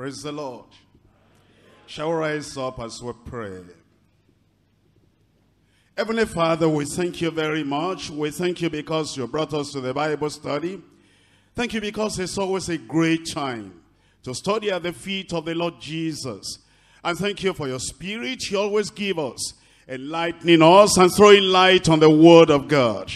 Praise the Lord. Shall we rise up as we pray? Heavenly Father, we thank you very much. We thank you because you brought us to the Bible study. Thank you because it's always a great time to study at the feet of the Lord Jesus. And thank you for your spirit you always give us, enlightening us and throwing light on the word of God.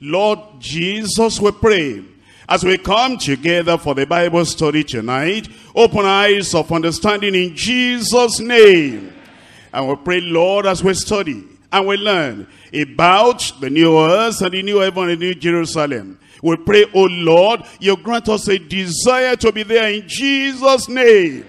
Lord Jesus, we pray as we come together for the Bible study tonight, open eyes of understanding in Jesus' name. And we pray, Lord, as we study and we learn about the new earth and the new heaven and the new Jerusalem. We pray, oh Lord, you grant us a desire to be there in Jesus' name.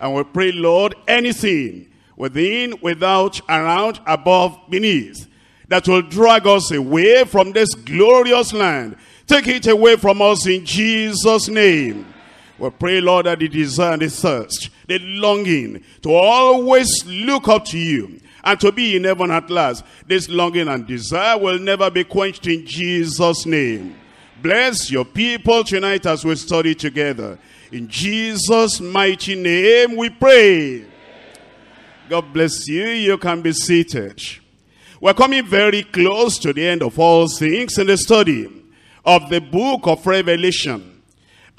And we pray, Lord, anything within, without, around, above, beneath, that will drag us away from this glorious land Take it away from us in Jesus' name. We pray, Lord, that the desire and the thirst, the longing to always look up to you and to be in heaven at last. This longing and desire will never be quenched in Jesus' name. Bless your people tonight as we study together. In Jesus' mighty name we pray. God bless you. You can be seated. We're coming very close to the end of all things in the study of the book of Revelation.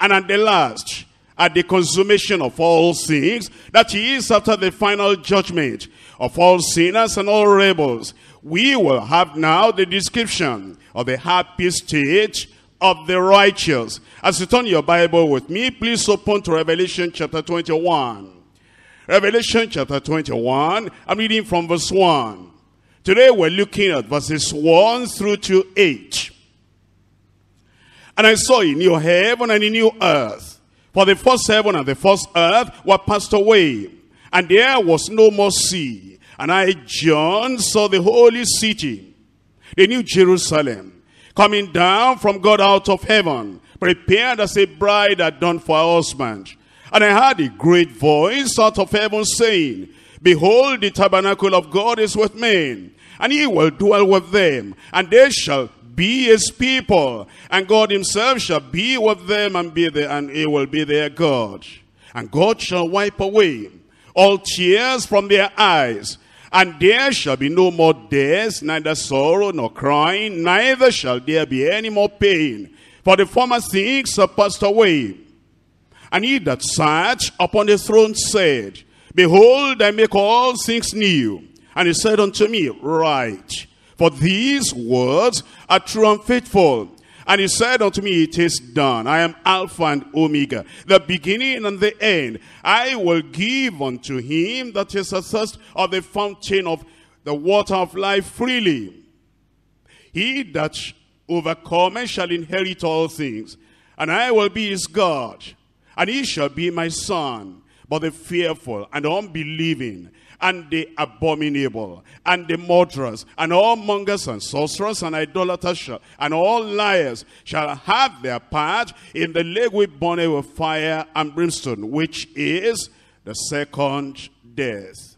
And at the last, at the consummation of all things, that he is after the final judgment of all sinners and all rebels, we will have now the description of the happy state of the righteous. As you turn your Bible with me, please open to Revelation chapter 21. Revelation chapter 21, I'm reading from verse 1. Today we're looking at verses 1 through to 8. And I saw a new heaven and a new earth. For the first heaven and the first earth were passed away. And there was no more sea. And I, John, saw the holy city, the new Jerusalem, coming down from God out of heaven, prepared as a bride adorned for her husband. And I heard a great voice out of heaven saying, Behold, the tabernacle of God is with men, and he will dwell with them, and they shall be his people, and God himself shall be with them and be there, and he will be their God. And God shall wipe away all tears from their eyes, and there shall be no more death, neither sorrow nor crying, neither shall there be any more pain. For the former things are passed away. And he that sat upon the throne said, Behold, I make all things new. And he said unto me, Write, for these words are true and faithful. And he said unto me, It is done. I am Alpha and Omega, the beginning and the end. I will give unto him that is athirst of the fountain of the water of life freely. He that overcometh shall inherit all things, and I will be his God, and he shall be my son. But the fearful and unbelieving and the abominable, and the murderers, and all mongers and sorcerers and idolaters, and all liars shall have their part in the lake with burning with fire and brimstone, which is the second death.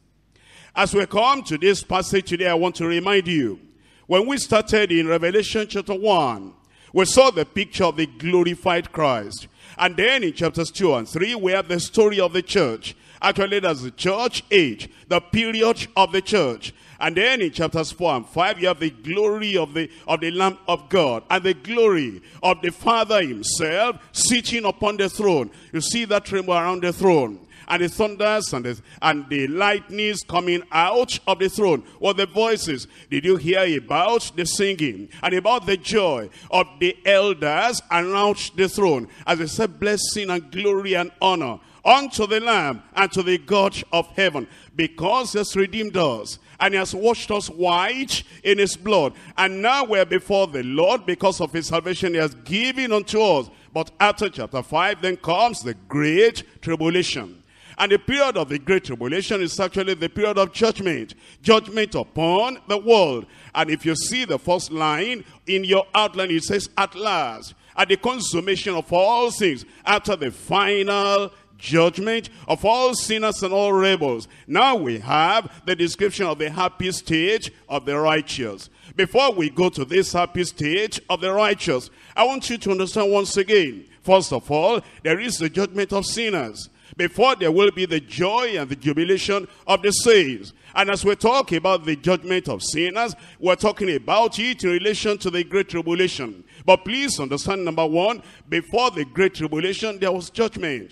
As we come to this passage today, I want to remind you, when we started in Revelation chapter 1, we saw the picture of the glorified Christ. And then in chapters 2 and 3, we have the story of the church. Actually, that's the church age, the period of the church. And then in chapters 4 and 5, you have the glory of the, of the Lamb of God and the glory of the Father himself sitting upon the throne. You see that rainbow around the throne and the thunders and the, and the lightnings coming out of the throne. What the voices did you hear about the singing and about the joy of the elders around the throne as they said blessing and glory and honor unto the Lamb and to the God of heaven, because he has redeemed us, and he has washed us white in his blood. And now we're before the Lord because of his salvation he has given unto us. But after chapter 5, then comes the great tribulation. And the period of the great tribulation is actually the period of judgment. Judgment upon the world. And if you see the first line in your outline, it says, at last, at the consummation of all things, after the final judgment of all sinners and all rebels. Now we have the description of the happy stage of the righteous. Before we go to this happy stage of the righteous, I want you to understand once again, first of all, there is the judgment of sinners. before there will be the joy and the jubilation of the saints. And as we talk about the judgment of sinners, we're talking about it in relation to the great tribulation. But please understand, number one, before the great tribulation, there was judgment.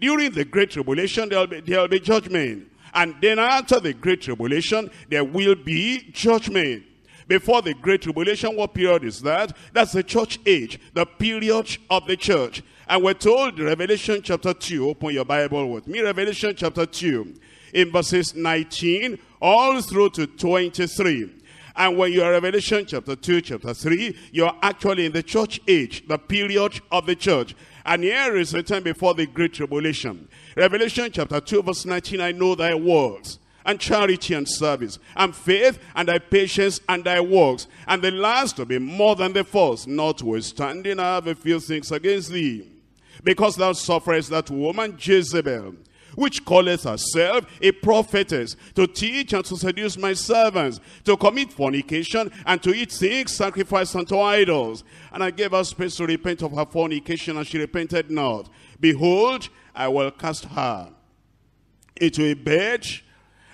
During the great tribulation, there will be, there will be judgment. And then after the great tribulation, there will be judgment. Before the great tribulation, what period is that? That's the church age, the period of the church. And we're told Revelation chapter 2, open your Bible with me, Revelation chapter 2, in verses 19, all through to 23. And when you're Revelation chapter 2, chapter 3, you're actually in the church age, the period of the church. And here is the time before the great tribulation. Revelation chapter 2, verse 19, I know thy works and charity and service, and faith, and thy patience, and thy works, and the last to be more than the first. Notwithstanding, I have a few things against thee, because thou sufferest that woman Jezebel, which calleth herself a prophetess, to teach and to seduce my servants, to commit fornication, and to eat things sacrificed unto idols. And I gave her space to repent of her fornication, and she repented not. Behold, I will cast her into a bed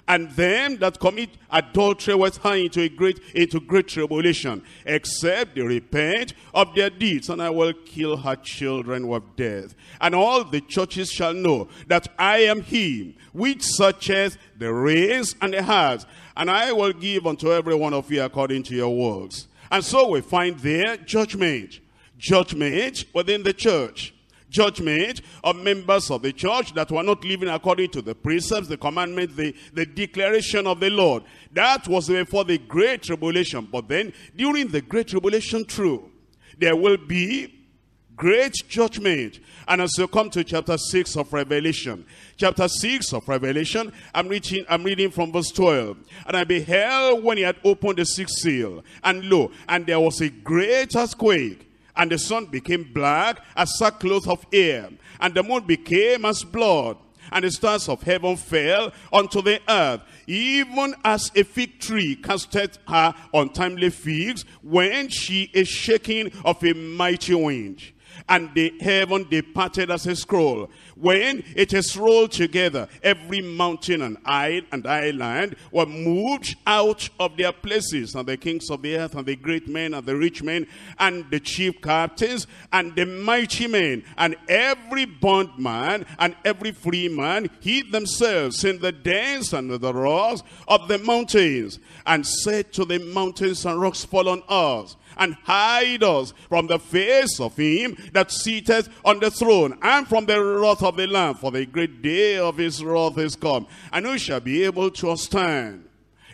and them that commit adultery with her into a great into great tribulation, except they repent of their deeds, and I will kill her children with death. And all the churches shall know that I am he which searcheth the reins and the hearts, and I will give unto every one of you according to your works. And so we find there judgment, judgment within the church judgment of members of the church that were not living according to the precepts, the commandments, the, the declaration of the Lord. That was before the great tribulation. But then, during the great tribulation, true, there will be great judgment. And as you come to chapter 6 of Revelation, chapter 6 of Revelation, I'm reading, I'm reading from verse 12. And I beheld when he had opened the sixth seal, and lo, and there was a great earthquake, and the sun became black as sackcloth of hair, and the moon became as blood, and the stars of heaven fell unto the earth, even as a fig tree casteth her untimely figs when she is shaken of a mighty wind. And the heaven departed as a scroll, when it is rolled together, every mountain and isle and island were moved out of their places, and the kings of the earth, and the great men, and the rich men, and the chief captains, and the mighty men, and every bondman, and every free man hid themselves in the dens and the rocks of the mountains, and said to the mountains and rocks, Fall on us, and hide us from the face of him that sitteth on the throne and from the wrath of the Lamb, for the great day of his wrath is come. And who shall be able to stand?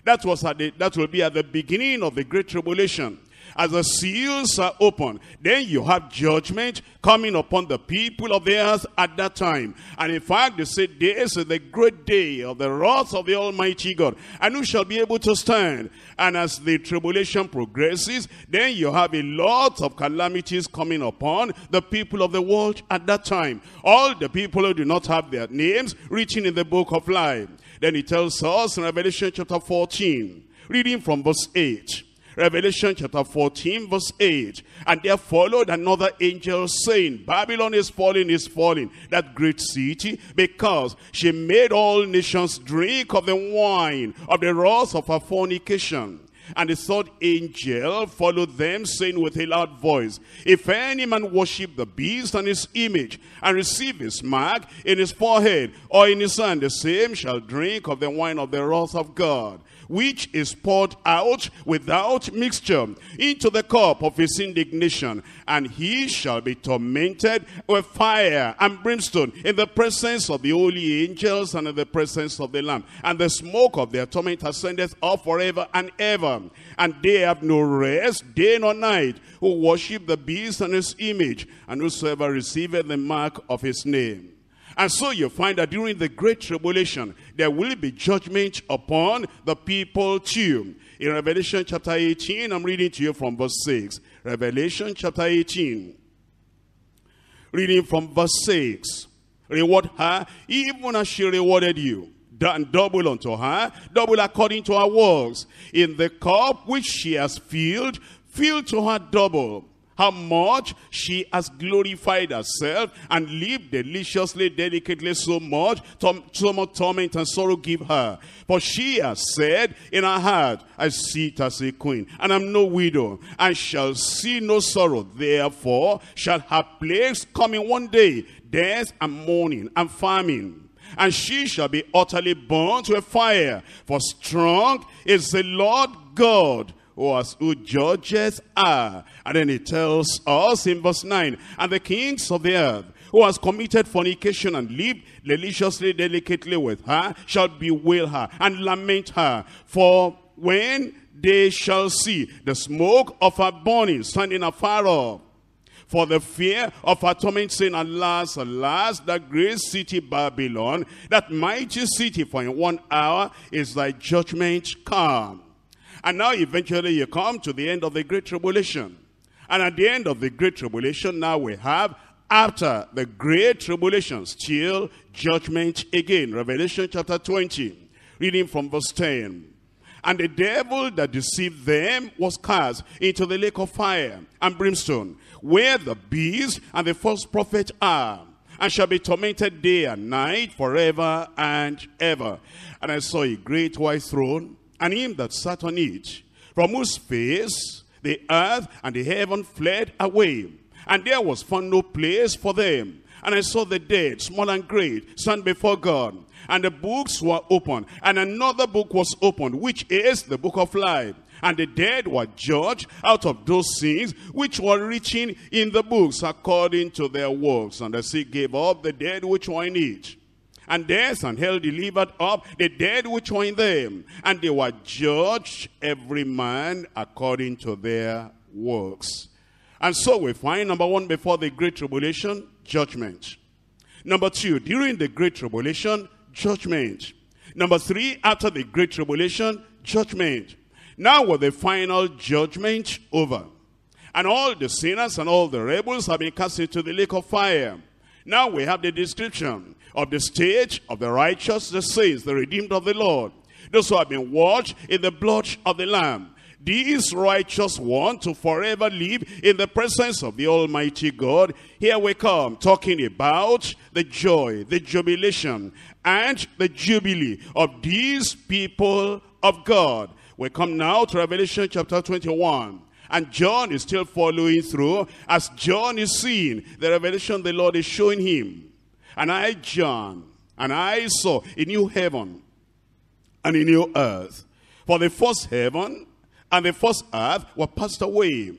That was at the, that will be at the beginning of the great tribulation as the seals are open, then you have judgment coming upon the people of the earth at that time. And in fact, they say, this is the great day of the wrath of the Almighty God. And who shall be able to stand? And as the tribulation progresses, then you have a lot of calamities coming upon the people of the world at that time. All the people who do not have their names written in the book of life. Then he tells us in Revelation chapter 14, reading from verse 8. Revelation chapter 14 verse 8. And there followed another angel saying, Babylon is falling, is falling, that great city, because she made all nations drink of the wine of the wrath of her fornication. And the third angel followed them, saying with a loud voice, If any man worship the beast and his image, and receive his mark in his forehead or in his hand, the same shall drink of the wine of the wrath of God which is poured out without mixture into the cup of his indignation. And he shall be tormented with fire and brimstone in the presence of the holy angels and in the presence of the Lamb. And the smoke of their torment ascendeth up forever and ever. And they have no rest, day nor night, who worship the beast and his image, and whosoever receiveth the mark of his name. And so you find that during the great tribulation, there will be judgment upon the people too. In Revelation chapter 18, I'm reading to you from verse 6. Revelation chapter 18. Reading from verse 6. Reward her even as she rewarded you. And double unto her, double according to her works. In the cup which she has filled, fill to her double. How much she has glorified herself and lived deliciously, delicately so much, so much torment and sorrow give her. For she has said in her heart, I sit as a queen, and I'm no widow, and shall see no sorrow. Therefore shall her plagues come in one day, death and mourning and famine and she shall be utterly burned to a fire. For strong is the Lord God who, has, who judges are. And then he tells us in verse 9, And the kings of the earth, who has committed fornication and lived deliciously, delicately with her, shall bewail her and lament her. For when they shall see the smoke of her burning standing afar off, for the fear of her torment, saying, Alas, alas, that great city Babylon, that mighty city, for in one hour is thy judgment come. And now eventually you come to the end of the Great Tribulation. And at the end of the Great Tribulation, now we have after the Great Tribulation, still judgment again. Revelation chapter 20, reading from verse 10. And the devil that deceived them was cast into the lake of fire and brimstone, where the beast and the false prophet are, and shall be tormented day and night forever and ever. And I saw a great white throne, and him that sat on it, from whose face the earth and the heaven fled away, and there was found no place for them. And I saw the dead, small and great, stand before God and the books were opened. And another book was opened, which is the book of life. And the dead were judged out of those sins which were written in the books according to their works. And the sick gave up the dead which were in it. And death and hell delivered up the dead which were in them. And they were judged every man according to their works. And so we find, number one, before the Great Tribulation, judgment. Number two, during the Great Tribulation, judgment. Number three, after the great tribulation, judgment. Now with the final judgment over. And all the sinners and all the rebels have been cast into the lake of fire. Now we have the description of the stage of the righteous, the saints, the redeemed of the Lord. Those who have been washed in the blood of the Lamb. These righteous want to forever live in the presence of the Almighty God. Here we come talking about the joy, the jubilation, and the jubilee of these people of God. We come now to Revelation chapter 21. And John is still following through as John is seeing the revelation the Lord is showing him. And I, John, and I saw a new heaven and a new earth. For the first heaven and the first earth were passed away.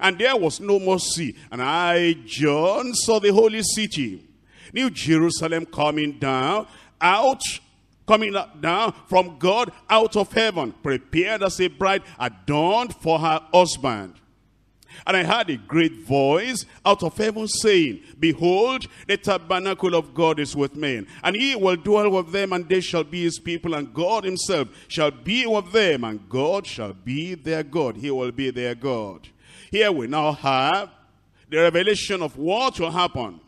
And there was no more sea. And I, John, saw the holy city New Jerusalem coming down out coming down from God out of heaven, prepared as a bride adorned for her husband. And I heard a great voice out of heaven saying, Behold, the tabernacle of God is with men, and he will dwell with them, and they shall be his people, and God himself shall be with them, and God shall be their God. He will be their God. Here we now have the revelation of what will happen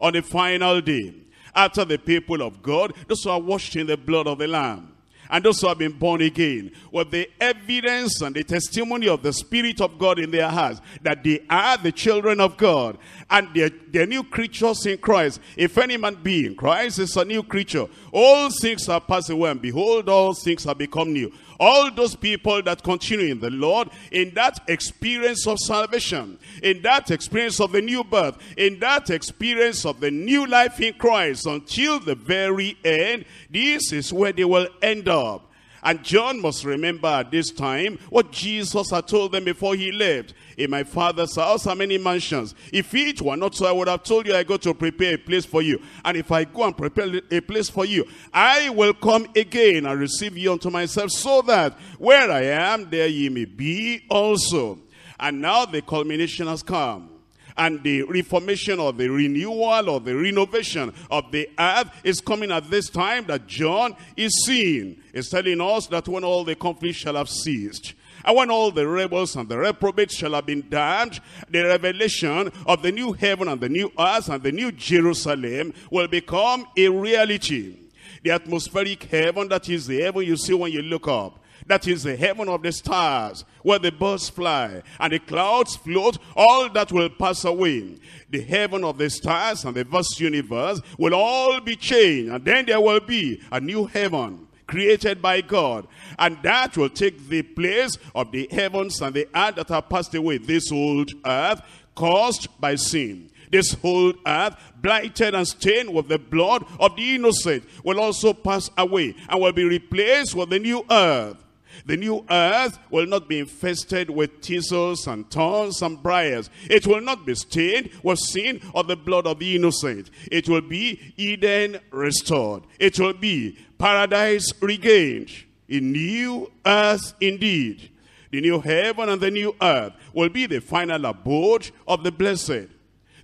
on the final day. After the people of God, those who are washed in the blood of the Lamb, and those who have been born again with the evidence and the testimony of the Spirit of God in their hearts that they are the children of God and they're, they're new creatures in Christ. If any man be in Christ is a new creature. All things are passed away and behold all things have become new all those people that continue in the Lord, in that experience of salvation, in that experience of the new birth, in that experience of the new life in Christ until the very end, this is where they will end up. And John must remember at this time what Jesus had told them before he left. In my father's house are many mansions. If it were not so, I would have told you I go to prepare a place for you. And if I go and prepare a place for you, I will come again and receive you unto myself, so that where I am, there ye may be also. And now the culmination has come and the reformation or the renewal or the renovation of the earth is coming at this time that John is seeing. Is telling us that when all the conflict shall have ceased, and when all the rebels and the reprobates shall have been damned, the revelation of the new heaven and the new earth and the new Jerusalem will become a reality. The atmospheric heaven, that is the heaven you see when you look up That is the heaven of the stars, where the birds fly and the clouds float, all that will pass away. The heaven of the stars and the vast universe will all be changed, and then there will be a new heaven created by God. And that will take the place of the heavens and the earth that have passed away. This old earth caused by sin. This whole earth, blighted and stained with the blood of the innocent, will also pass away and will be replaced with the new earth the new earth will not be infested with thistles and thorns and briars. It will not be stained with sin or the blood of the innocent. It will be Eden restored. It will be paradise regained. A new earth indeed. The new heaven and the new earth will be the final abode of the blessed.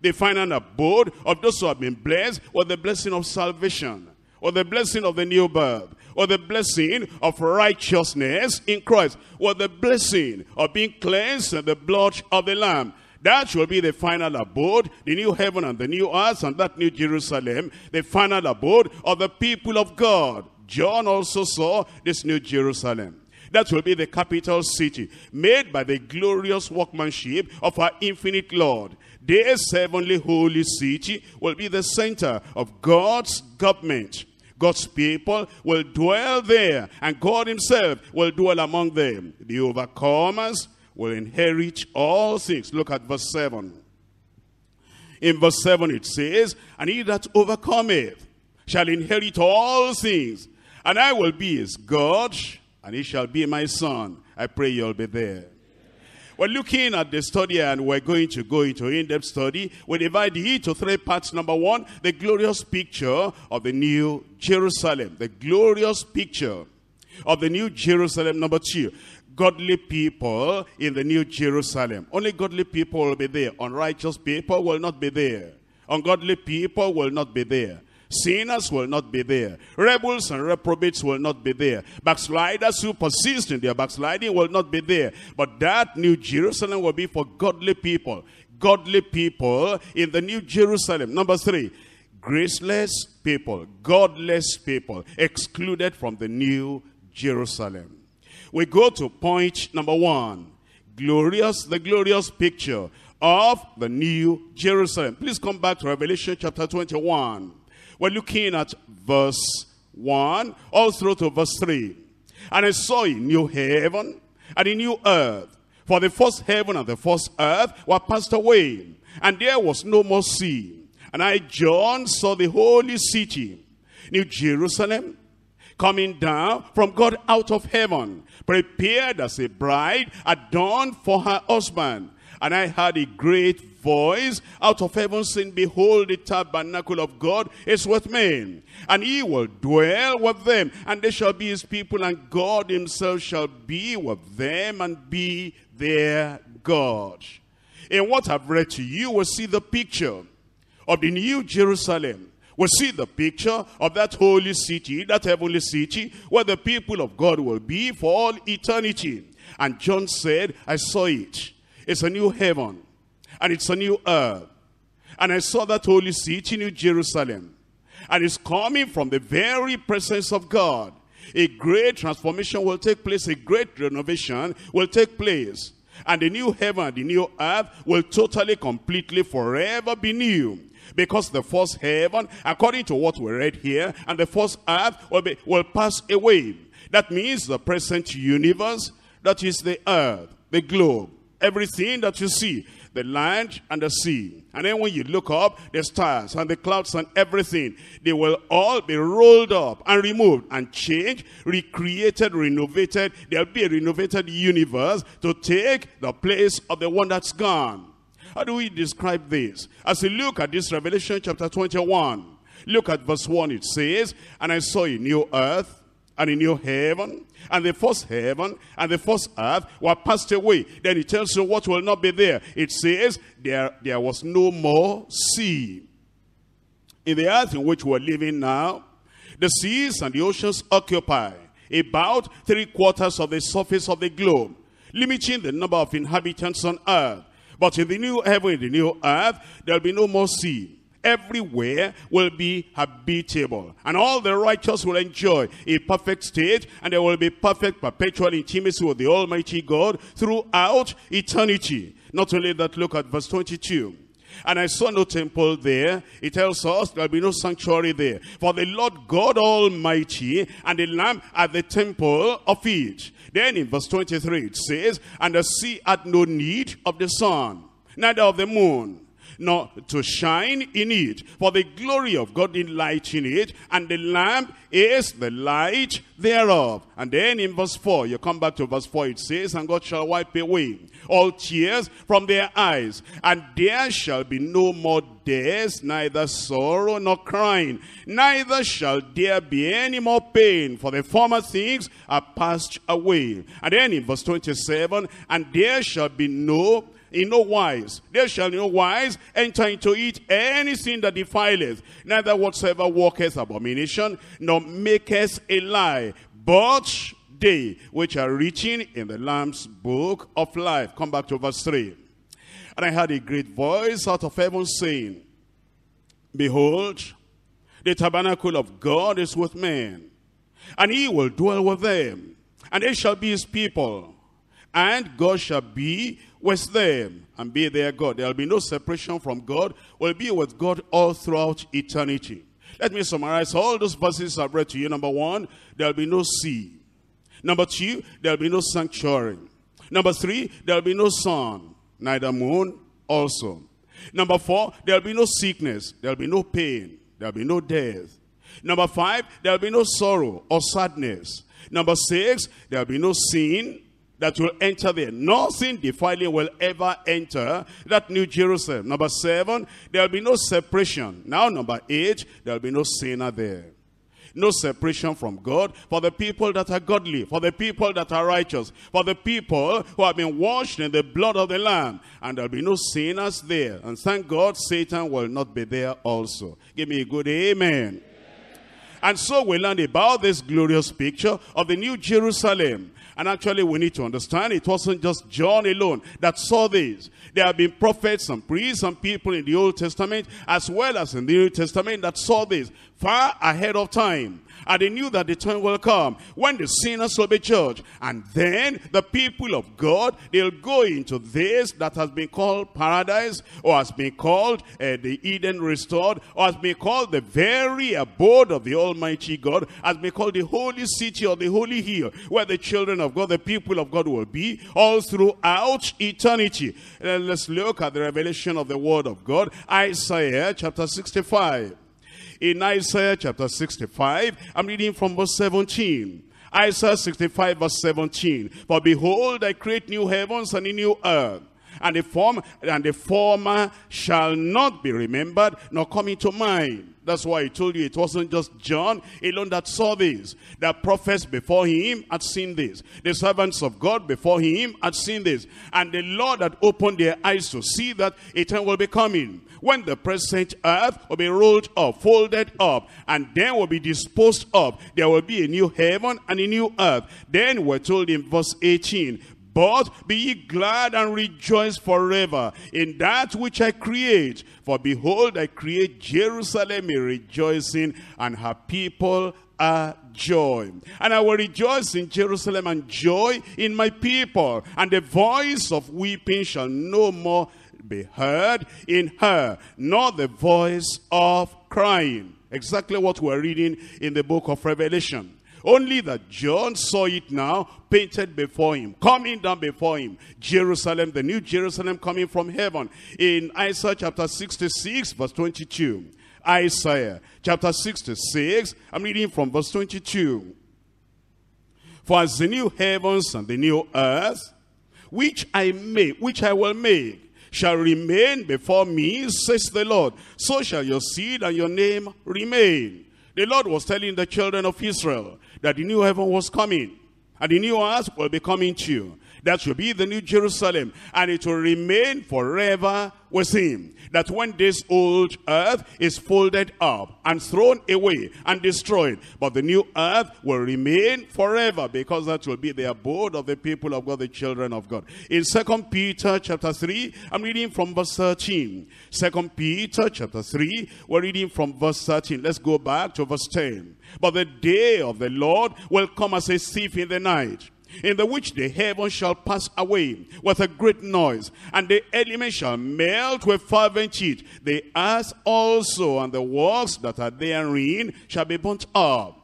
The final abode of those who have been blessed with the blessing of salvation or the blessing of the new birth or the blessing of righteousness in Christ, or the blessing of being cleansed in the blood of the Lamb. That will be the final abode, the new heaven and the new earth and that new Jerusalem, the final abode of the people of God. John also saw this new Jerusalem. That will be the capital city, made by the glorious workmanship of our infinite Lord. This heavenly holy city will be the center of God's government. God's people will dwell there, and God himself will dwell among them. The overcomers will inherit all things. Look at verse 7. In verse 7 it says, And he that overcometh shall inherit all things, and I will be his God, and he shall be my son. I pray you'll be there. We're looking at the study and we're going to go into in-depth study. We divide it into three parts. Number one, the glorious picture of the new Jerusalem. The glorious picture of the new Jerusalem. Number two, godly people in the new Jerusalem. Only godly people will be there. Unrighteous people will not be there. Ungodly people will not be there. Sinners will not be there. Rebels and reprobates will not be there. Backsliders who persist in their backsliding will not be there. But that new Jerusalem will be for godly people. Godly people in the new Jerusalem. Number three, graceless people, godless people, excluded from the new Jerusalem. We go to point number one. Glorious, the glorious picture of the new Jerusalem. Please come back to Revelation chapter 21. We're looking at verse 1 all through to verse 3. And I saw a new heaven and a new earth. For the first heaven and the first earth were passed away, and there was no more sea. And I, John, saw the holy city, New Jerusalem, coming down from God out of heaven, prepared as a bride adorned for her husband. And I heard a great voice out of heaven saying, Behold, the tabernacle of God is with men, and he will dwell with them, and they shall be his people, and God himself shall be with them and be their God. In what I've read to you, we'll see the picture of the new Jerusalem. We'll see the picture of that holy city, that heavenly city, where the people of God will be for all eternity. And John said, I saw it. It's a new heaven and it's a new earth. And I saw that holy city, New Jerusalem. And it's coming from the very presence of God. A great transformation will take place. A great renovation will take place. And the new heaven the new earth will totally, completely, forever be new. Because the first heaven, according to what we read here, and the first earth will, be, will pass away. That means the present universe, that is the earth, the globe, everything that you see, the land and the sea. And then when you look up, the stars and the clouds and everything, they will all be rolled up and removed and changed, recreated, renovated. There'll be a renovated universe to take the place of the one that's gone. How do we describe this? As we look at this Revelation chapter 21, look at verse 1, it says, And I saw a new earth and a new heaven, and the first heaven and the first earth were passed away. Then it tells you what will not be there. It says there, there was no more sea. In the earth in which we're living now, the seas and the oceans occupy about three quarters of the surface of the globe, limiting the number of inhabitants on earth. But in the new heaven, in the new earth, there'll be no more sea. everywhere will be habitable. And all the righteous will enjoy a perfect state, and there will be perfect perpetual intimacy with the Almighty God throughout eternity. Not only that, look at verse 22. And I saw no temple there. It tells us there'll be no sanctuary there. For the Lord God Almighty and the Lamb are the temple of it. Then in verse 23 it says, And the sea had no need of the sun, neither of the moon, nor to shine in it. For the glory of God in light in it, and the lamp is the light thereof. And then in verse 4, you come back to verse 4, it says, And God shall wipe away all tears from their eyes, and there shall be no more death, neither sorrow nor crying, neither shall there be any more pain, for the former things are passed away. And then in verse 27, And there shall be no in no wise. There shall no wise enter into it anything that defileth, neither whatsoever worketh abomination, nor maketh a lie, but they which are written in the Lamb's book of life. Come back to verse 3. And I heard a great voice out of heaven saying, Behold, the tabernacle of God is with men, and he will dwell with them, and they shall be his people, and God shall be with them and be their God. There will be no separation from God. We'll be with God all throughout eternity. Let me summarize all those verses I've read to you. Number one, there will be no sea. Number two, there will be no sanctuary. Number three, there will be no sun, neither moon also. Number four, there will be no sickness. There will be no pain. There will be no death. Number five, there will be no sorrow or sadness. Number six, there will be no sin that will enter there. Nothing defiling will ever enter that New Jerusalem. Number seven, there will be no separation. Now, number eight, there will be no sinner there. No separation from God for the people that are godly, for the people that are righteous, for the people who have been washed in the blood of the Lamb. And there will be no sinners there. And thank God Satan will not be there also. Give me a good amen. And so we learned about this glorious picture of the New Jerusalem. And actually, we need to understand it wasn't just John alone that saw this. There have been prophets and priests and people in the Old Testament as well as in the New Testament that saw this far ahead of time. And they knew that the time will come when the sinners will be judged. And then the people of God, they'll go into this that has been called paradise or has been called uh, the Eden restored or has been called the very abode of the Almighty God, has been called the holy city or the holy hill where the children of God, the people of God will be all throughout eternity. Uh, let's look at the revelation of the word of God. Isaiah chapter 65 in Isaiah chapter 65. I'm reading from verse 17. Isaiah 65 verse 17. For behold, I create new heavens and a new earth. And the, form, and the former shall not be remembered, nor come into mind. That's why I told you it wasn't just John alone that saw this. The prophets before him had seen this. The servants of God before him had seen this. And the Lord had opened their eyes to see that a time will be coming when the present earth will be rolled up, folded up, and then will be disposed of. There will be a new heaven and a new earth. Then we're told in verse 18, but be ye glad and rejoice forever in that which I create. For behold, I create Jerusalem a rejoicing, and her people a joy. And I will rejoice in Jerusalem and joy in my people. And the voice of weeping shall no more be heard in her, nor the voice of crying. Exactly what we're reading in the book of Revelation. Only that John saw it now, painted before him, coming down before him. Jerusalem, the new Jerusalem coming from heaven. In Isaiah chapter 66, verse 22. Isaiah chapter 66, I'm reading from verse 22. For as the new heavens and the new earth, which I make, which I will make, shall remain before me, says the Lord. So shall your seed and your name remain. The Lord was telling the children of Israel that the new heaven was coming. And the new earth will be coming to you. That should be the New Jerusalem. And it will remain forever with him. That when this old earth is folded up and thrown away and destroyed, but the new earth will remain forever because that will be the abode of the people of God, the children of God. In Second Peter chapter 3, I'm reading from verse 13. Second Peter chapter 3, we're reading from verse 13. Let's go back to verse 10. But the day of the Lord will come as a thief in the night in the which the heavens shall pass away with a great noise, and the elements shall melt with fervent heat. The earth also and the works that are therein shall be burnt up.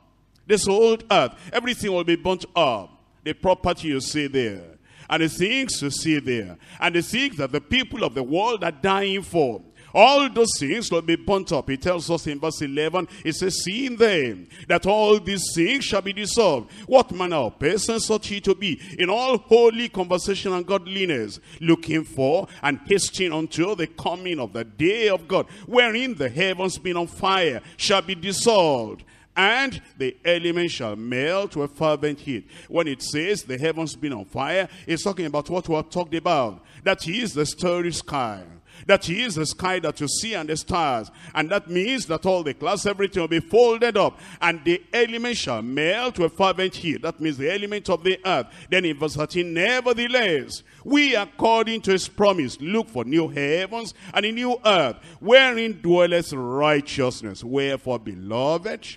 This old earth, everything will be burnt up. The property you see there, and the things you see there, and the things that the people of the world are dying for all those things will be burnt up. He tells us in verse 11, he says, Seeing then that all these things shall be dissolved, what manner of persons ought he to be in all holy conversation and godliness, looking for and hasting until the coming of the day of God, wherein the heavens being on fire shall be dissolved and the elements shall melt with fervent heat. When it says the heavens been on fire, it's talking about what we have talked about. That is the starry sky that he is the sky that you see and the stars. And that means that all the clouds, everything will be folded up. And the elements shall melt with fervent heat. That means the element of the earth. Then in verse 13, nevertheless, we according to his promise look for new heavens and a new earth, wherein dwelleth righteousness. Wherefore, beloved,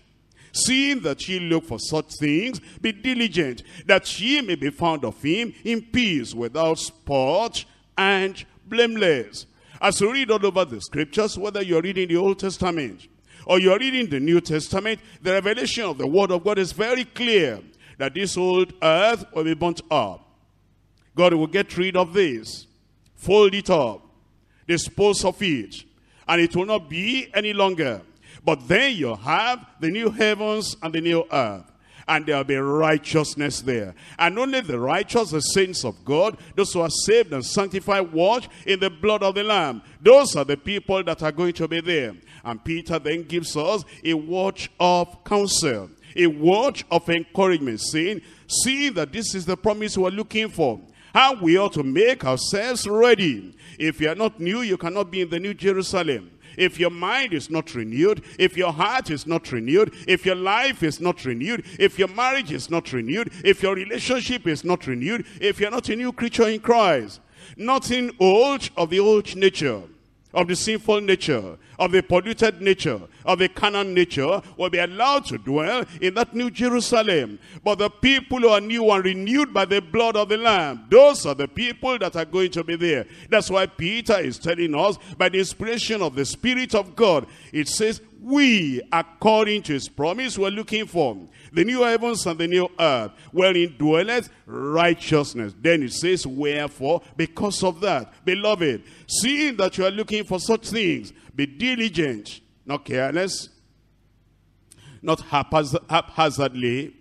seeing that ye look for such things, be diligent, that ye may be found of him in peace, without spot and blameless. As you read all over the scriptures, whether you're reading the Old Testament or you're reading the New Testament, the revelation of the Word of God is very clear that this old earth will be burnt up. God will get rid of this, fold it up, dispose of it, and it will not be any longer. But then you have the new heavens and the new earth and there'll be righteousness there. And only the righteous, the saints of God, those who are saved and sanctified, watch in the blood of the Lamb. Those are the people that are going to be there. And Peter then gives us a watch of counsel, a watch of encouragement, saying, see that this is the promise we're looking for. How we ought to make ourselves ready. If you are not new, you cannot be in the New Jerusalem. If your mind is not renewed, if your heart is not renewed, if your life is not renewed, if your marriage is not renewed, if your relationship is not renewed, if you're not a new creature in Christ, nothing old of the old nature of the sinful nature, of the polluted nature, of the carnal nature, will be allowed to dwell in that new Jerusalem. But the people who are new and renewed by the blood of the Lamb, those are the people that are going to be there. That's why Peter is telling us, by the inspiration of the Spirit of God, it says, we, according to his promise, we're looking for the new heavens and the new earth, wherein dwelleth righteousness. Then it says, wherefore, because of that, beloved, seeing that you are looking for such things, be diligent, not careless, not haphazardly,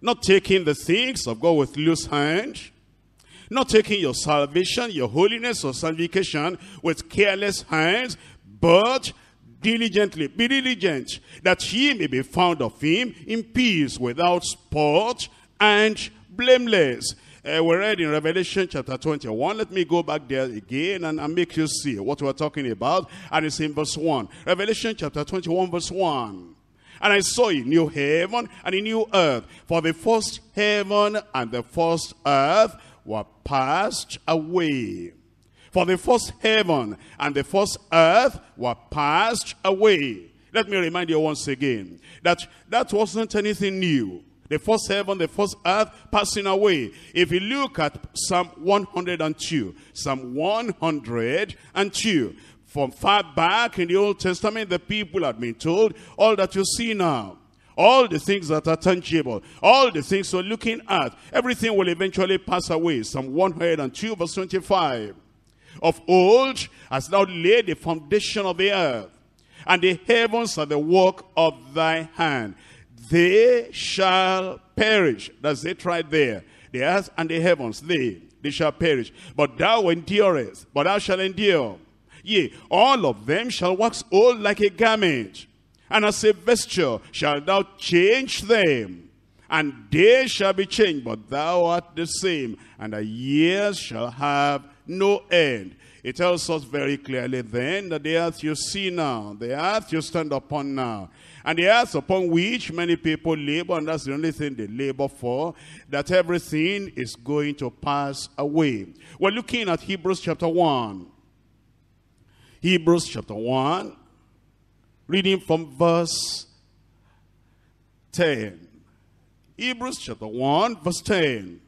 not taking the things of God with loose hand, not taking your salvation, your holiness or sanctification with careless hands, but diligently, be diligent, that ye may be found of him in peace, without spot and blameless. Uh, we read in Revelation chapter 21. Let me go back there again and, and make you see what we're talking about. And it's in verse 1. Revelation chapter 21 verse 1. And I saw a new heaven and a new earth. For the first heaven and the first earth were passed away. For the first heaven and the first earth were passed away. Let me remind you once again that that wasn't anything new. The first heaven, the first earth passing away. If you look at Psalm 102, Psalm 102, from far back in the Old Testament, the people had been told, all that you see now, all the things that are tangible, all the things you're looking at, everything will eventually pass away. Psalm 102 verse 25 of old has thou laid the foundation of the earth, and the heavens are the work of thy hand. They shall perish. That's it right there. The earth and the heavens, they, they shall perish. But thou endurest, but thou shalt endure. Yea, all of them shall wax old like a garment, and as a vesture shalt thou change them. and they shall be changed, but thou art the same, and the years shall have no end. It tells us very clearly then that the earth you see now, the earth you stand upon now, and the earth upon which many people labor, and that's the only thing they labor for, that everything is going to pass away. We're looking at Hebrews chapter 1. Hebrews chapter 1, reading from verse 10. Hebrews chapter 1, verse 10.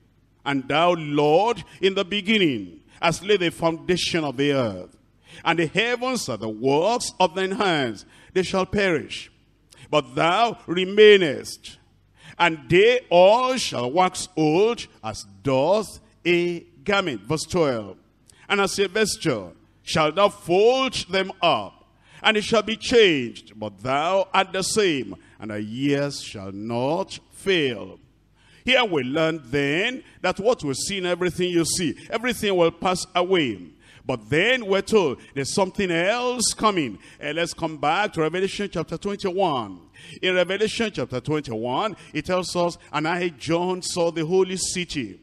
And thou, Lord, in the beginning, hast laid the foundation of the earth, and the heavens are the works of thine hands. They shall perish, but thou remainest, and they all shall wax old as doth a garment. Verse 12. And as a vesture shall thou fold them up, and it shall be changed, but thou art the same, and the years shall not fail. Here we learn then that what we see in everything you see, everything will pass away. But then we're told there's something else coming. And let's come back to Revelation chapter 21. In Revelation chapter 21, it tells us, And I, John, saw the holy city,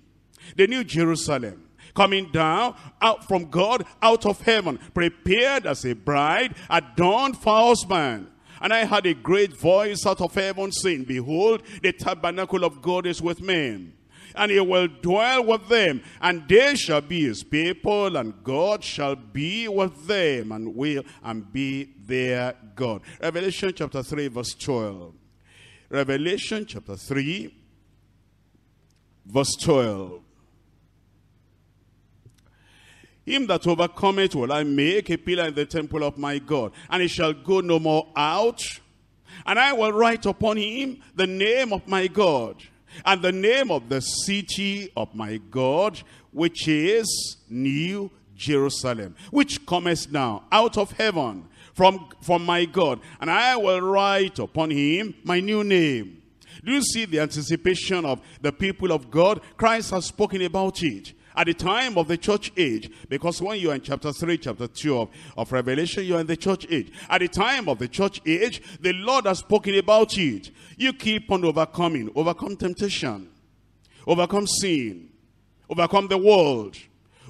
the new Jerusalem, coming down out from God, out of heaven, prepared as a bride, adorned for husband. And I had a great voice out of heaven saying, Behold, the tabernacle of God is with men and he will dwell with them, and they shall be his people, and God shall be with them, and will and be their God. Revelation chapter 3, verse 12. Revelation chapter 3, verse 12. Him that overcometh will I make a pillar in the temple of my God, and he shall go no more out. And I will write upon him the name of my God, and the name of the city of my God, which is New Jerusalem, which cometh now out of heaven from, from my God. And I will write upon him my new name. Do you see the anticipation of the people of God? Christ has spoken about it at the time of the church age. Because when you are in chapter 3, chapter 2 of, of Revelation, you are in the church age. At the time of the church age, the Lord has spoken about it. You keep on overcoming. Overcome temptation. Overcome sin. Overcome the world.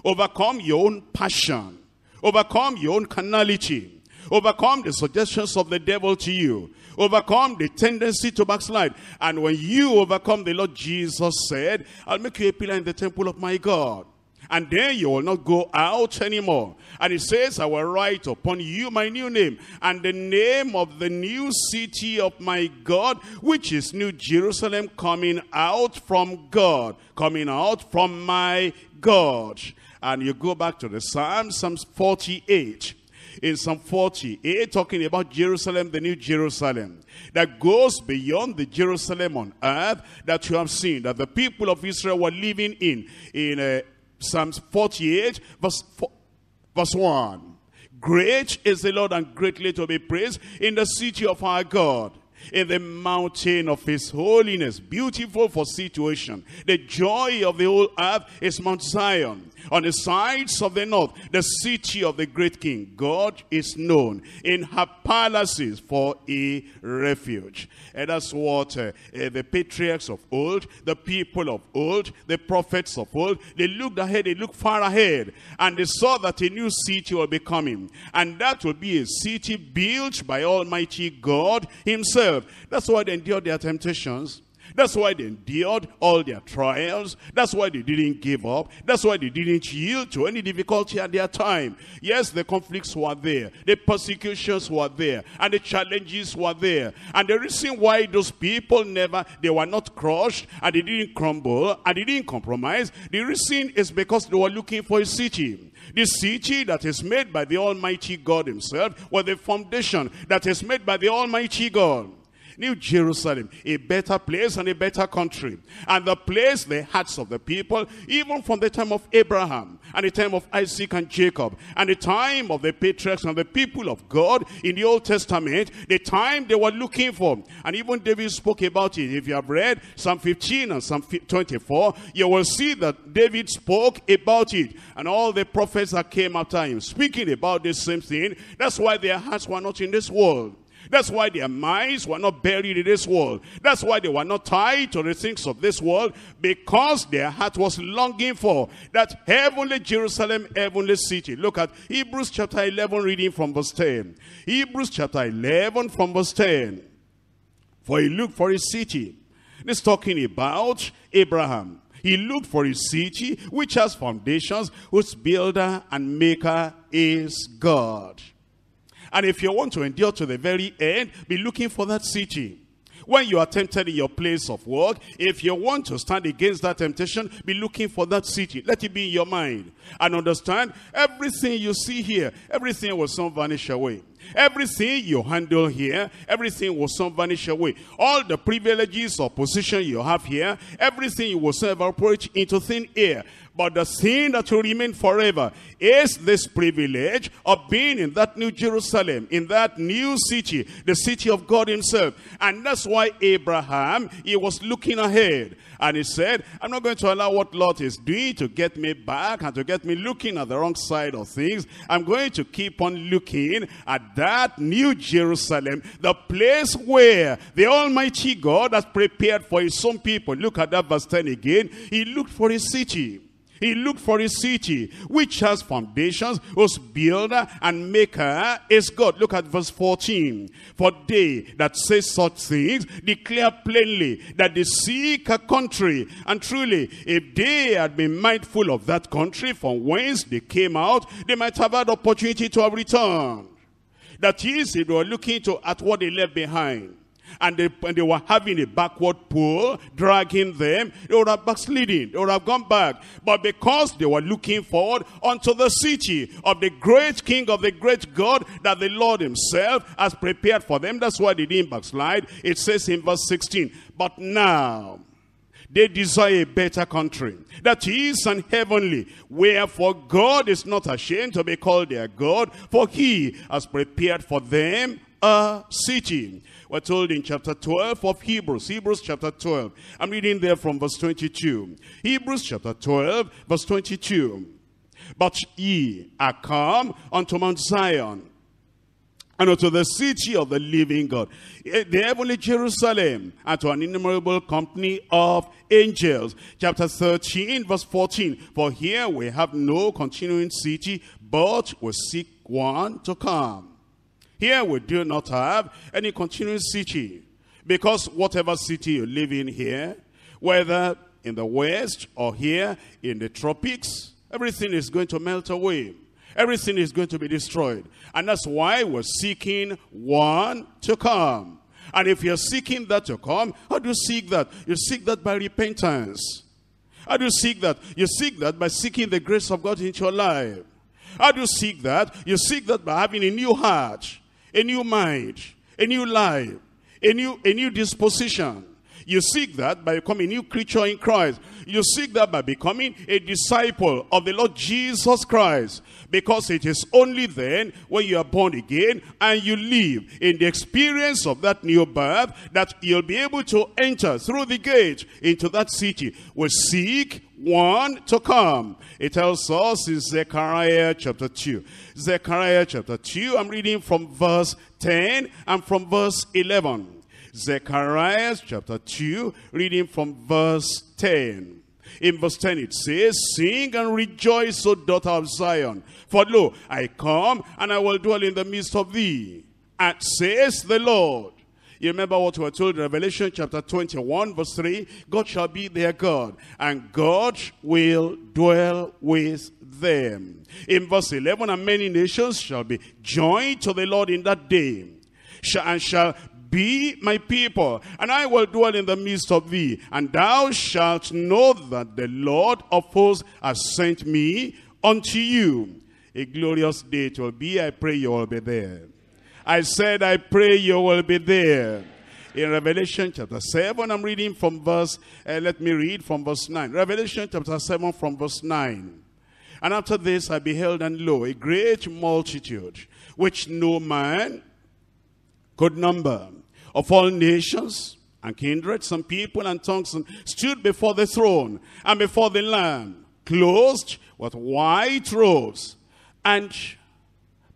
Overcome your own passion. Overcome your own carnality. Overcome the suggestions of the devil to you overcome the tendency to backslide. And when you overcome, the Lord Jesus said, I'll make you a pillar in the temple of my God. And then you will not go out anymore. And it says, I will write upon you my new name, and the name of the new city of my God, which is New Jerusalem, coming out from God, coming out from my God. And you go back to the Psalms, Psalms 48 in Psalm 48, talking about Jerusalem, the new Jerusalem, that goes beyond the Jerusalem on earth that you have seen, that the people of Israel were living in, in uh, Psalms 48, verse, 4, verse 1. Great is the Lord and greatly to be praised in the city of our God in the mountain of his holiness. Beautiful for situation. The joy of the whole earth is Mount Zion. On the sides of the north, the city of the great king, God is known in her palaces for a refuge. And that's what uh, uh, the patriarchs of old, the people of old, the prophets of old, they looked ahead, they looked far ahead, and they saw that a new city will be coming. And that will be a city built by Almighty God himself. That's why they endured their temptations. That's why they endured all their trials. That's why they didn't give up. That's why they didn't yield to any difficulty at their time. Yes, the conflicts were there. The persecutions were there. And the challenges were there. And the reason why those people never, they were not crushed and they didn't crumble and they didn't compromise, the reason is because they were looking for a city. The city that is made by the Almighty God himself was the foundation that is made by the Almighty God. New Jerusalem, a better place and a better country. And the place, the hearts of the people, even from the time of Abraham, and the time of Isaac and Jacob, and the time of the patriarchs and the people of God in the Old Testament, the time they were looking for. And even David spoke about it. If you have read Psalm 15 and Psalm 24, you will see that David spoke about it. And all the prophets that came after him, speaking about the same thing. That's why their hearts were not in this world. That's why their minds were not buried in this world. That's why they were not tied to the things of this world because their heart was longing for that heavenly Jerusalem, heavenly city. Look at Hebrews chapter 11 reading from verse 10. Hebrews chapter 11 from verse 10. For he looked for a city. This talking about Abraham. He looked for a city which has foundations, whose builder and maker is God. And if you want to endure to the very end, be looking for that city. When you are tempted in your place of work, if you want to stand against that temptation, be looking for that city. Let it be in your mind. And understand, everything you see here, everything will soon vanish away. Everything you handle here, everything will soon vanish away. All the privileges or position you have here, everything you will soon evaporate into thin air. But the thing that will remain forever is this privilege of being in that new Jerusalem, in that new city, the city of God himself. And that's why Abraham, he was looking ahead. And he said, I'm not going to allow what Lot is doing to get me back and to get me looking at the wrong side of things. I'm going to keep on looking at that new Jerusalem, the place where the Almighty God has prepared for his own people. Look at that verse 10 again. He looked for a city he looked for a city which has foundations, whose builder and maker is God. Look at verse 14. For they that say such things declare plainly that they seek a country. And truly, if they had been mindful of that country from whence they came out, they might have had opportunity to have returned. That is, they were looking to at what they left behind and they, and they were having a backward pull, dragging them, they would have backslidden, they would have gone back. But because they were looking forward unto the city of the great king of the great God that the Lord himself has prepared for them, that's why they didn't backslide. It says in verse 16, but now, they desire a better country that is an heavenly wherefore god is not ashamed to be called their god for he has prepared for them a city we're told in chapter 12 of Hebrews. Hebrews chapter 12. I'm reading there from verse 22. Hebrews chapter 12, verse 22. But ye are come unto Mount Zion, and unto the city of the living God, eh, the heavenly Jerusalem, and to an innumerable company of angels. Chapter 13, verse 14. For here we have no continuing city, but we seek one to come. Here we do not have any continuing city. Because whatever city you live in here, whether in the west or here in the tropics, everything is going to melt away. Everything is going to be destroyed. And that's why we're seeking one to come. And if you're seeking that to come, how do you seek that? You seek that by repentance. How do you seek that? You seek that by seeking the grace of God into your life. How do you seek that? You seek that by having a new heart a new mind, a new life, a new, a new disposition. You seek that by becoming a new creature in Christ. You seek that by becoming a disciple of the Lord Jesus Christ. Because it is only then when you are born again and you live in the experience of that new birth that you'll be able to enter through the gate into that city. We seek one to come. It tells us in Zechariah chapter 2. Zechariah chapter 2, I'm reading from verse 10 and from verse 11. Zechariah chapter 2, reading from verse 10. In verse 10 it says, Sing and rejoice, O daughter of Zion. For lo, I come and I will dwell in the midst of thee. And says the Lord, you remember what we were told in Revelation chapter 21 verse 3? God shall be their God and God will dwell with them. In verse 11, and many nations shall be joined to the Lord in that day and shall be my people, and I will dwell in the midst of thee, and thou shalt know that the Lord of hosts has sent me unto you. A glorious day it will be. I pray you will be there. I said, I pray you will be there. In Revelation chapter 7, I'm reading from verse, uh, let me read from verse 9. Revelation chapter 7 from verse 9. And after this I beheld, and lo, a great multitude, which no man could number, of all nations and kindreds and people and tongues, and stood before the throne and before the Lamb, clothed with white robes, and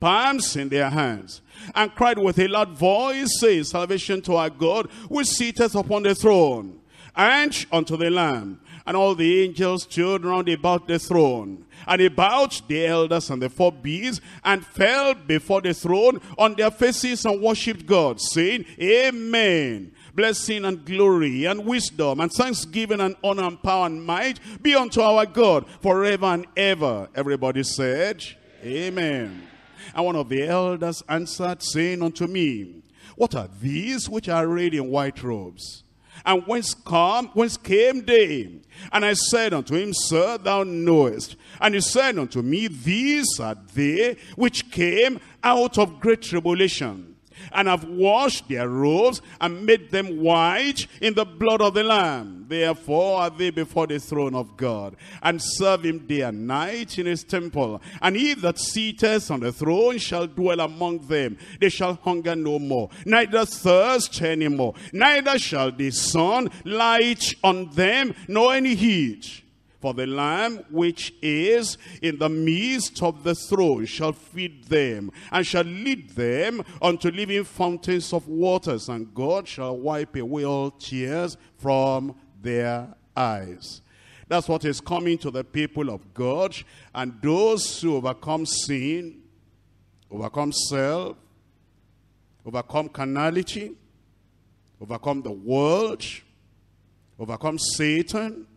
palms in their hands, and cried with a loud voice, saying, Salvation to our God, which sitteth upon the throne, and unto the Lamb. And all the angels stood round about the throne. And about the elders and the four beasts, and fell before the throne on their faces and worshipped God, saying, Amen. Blessing and glory and wisdom and thanksgiving and honor and power and might be unto our God forever and ever. Everybody said, Amen. And one of the elders answered, saying unto me, What are these which are arrayed in white robes? And whence come, whence came they? And I said unto him, Sir, thou knowest. And he said unto me, These are they which came out of great tribulation and have washed their robes and made them white in the blood of the Lamb. Therefore are they before the throne of God, and serve him day and night in his temple. And he that sitteth on the throne shall dwell among them. They shall hunger no more, neither thirst any more, neither shall the sun light on them, nor any heat. For the Lamb which is in the midst of the throne shall feed them, and shall lead them unto living fountains of waters, and God shall wipe away all tears from their eyes. That's what is coming to the people of God, and those who overcome sin, overcome self, overcome carnality, overcome the world, overcome Satan,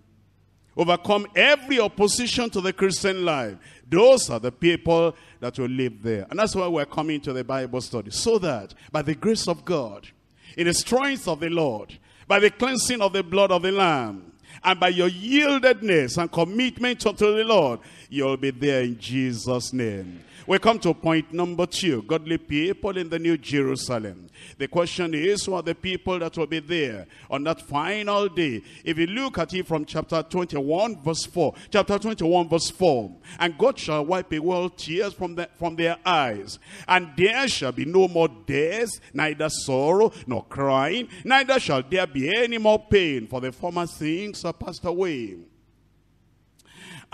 overcome every opposition to the Christian life. Those are the people that will live there. And that's why we're coming to the Bible study. So that by the grace of God, in the strength of the Lord, by the cleansing of the blood of the Lamb, and by your yieldedness and commitment unto the Lord, you'll be there in Jesus' name. We come to point number two, godly people in the New Jerusalem. The question is, who are the people that will be there on that final day? If you look at it from chapter 21, verse 4, chapter 21, verse 4, and God shall wipe away all tears from, the, from their eyes, and there shall be no more death, neither sorrow nor crying, neither shall there be any more pain, for the former things are passed away.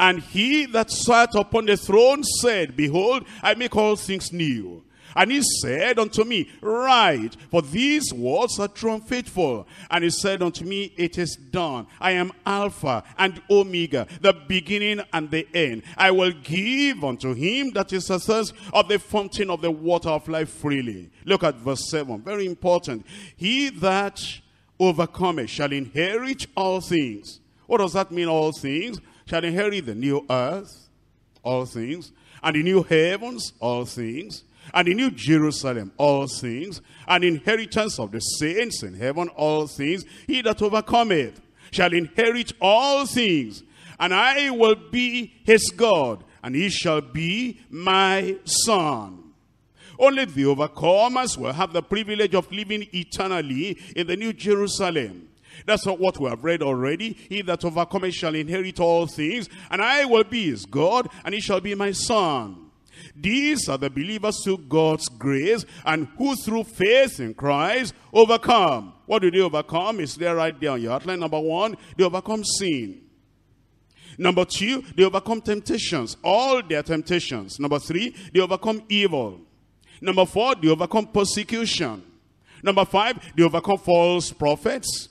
And he that sat upon the throne said, Behold, I make all things new. And he said unto me, Write, for these words are true and faithful. And he said unto me, It is done. I am Alpha and Omega, the beginning and the end. I will give unto him that is thirst of the fountain of the water of life freely. Look at verse 7. Very important. He that overcometh shall inherit all things. What does that mean, all things? Shall inherit the new earth, all things, and the new heavens, all things, and the new Jerusalem, all things, and inheritance of the saints in heaven, all things. He that overcometh shall inherit all things, and I will be his God, and he shall be my son. Only the overcomers will have the privilege of living eternally in the new Jerusalem. That's not what we have read already. He that overcometh shall inherit all things, and I will be his God, and he shall be my son. These are the believers through God's grace, and who through faith in Christ overcome. What do they overcome? It's there right there on your outline. Number one, they overcome sin. Number two, they overcome temptations, all their temptations. Number three, they overcome evil. Number four, they overcome persecution. Number five, they overcome false prophets.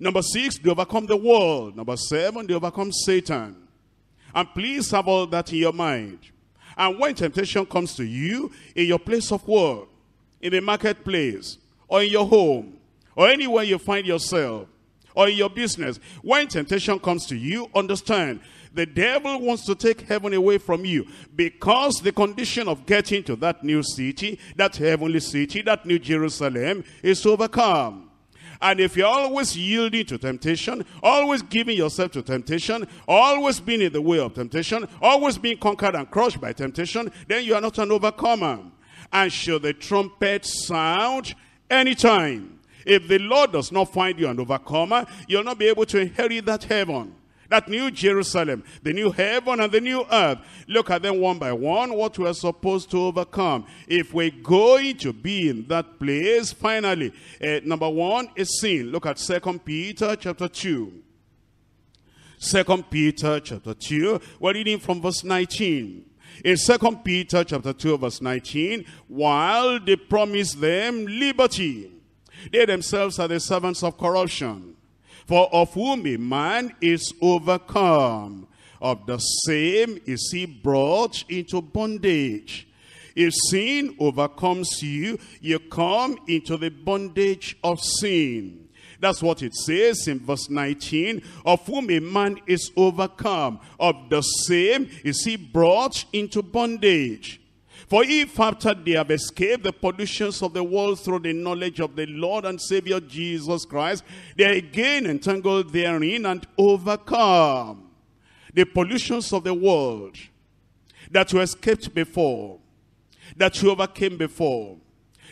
Number six, they overcome the world. Number seven, they overcome Satan. And please have all that in your mind. And when temptation comes to you, in your place of work, in the marketplace, or in your home, or anywhere you find yourself, or in your business, when temptation comes to you, understand, the devil wants to take heaven away from you because the condition of getting to that new city, that heavenly city, that new Jerusalem is overcome. And if you're always yielding to temptation, always giving yourself to temptation, always being in the way of temptation, always being conquered and crushed by temptation, then you are not an overcomer. And should the trumpet sound anytime, if the Lord does not find you an overcomer, you'll not be able to inherit that heaven. That new Jerusalem, the new heaven and the new earth. Look at them one by one, what we're supposed to overcome. If we're going to be in that place, finally, uh, number one is sin. Look at Second Peter chapter 2. Second Peter chapter 2, we're reading from verse 19. In 2 Peter chapter 2 verse 19, while they promise them liberty, they themselves are the servants of corruption. For of whom a man is overcome, of the same is he brought into bondage. If sin overcomes you, you come into the bondage of sin. That's what it says in verse 19. Of whom a man is overcome, of the same is he brought into bondage. For if after they have escaped the pollutions of the world through the knowledge of the Lord and Savior Jesus Christ, they are again entangled therein and overcome the pollutions of the world that you escaped before, that you overcame before,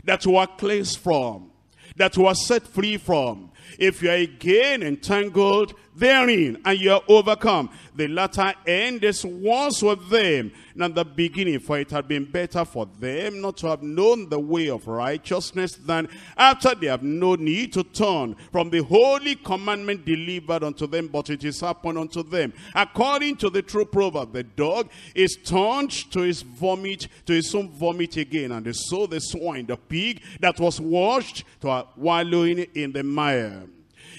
that you were cleansed from, that you were set free from. If you are again entangled therein and you are overcome, the latter end is worse with them than the beginning. For it had been better for them not to have known the way of righteousness than after they have no need to turn from the holy commandment delivered unto them. But it is happened unto them. According to the true proverb, the dog is turned to his vomit, to his own vomit again. And so the swine, the pig that was washed to wallowing in the mire.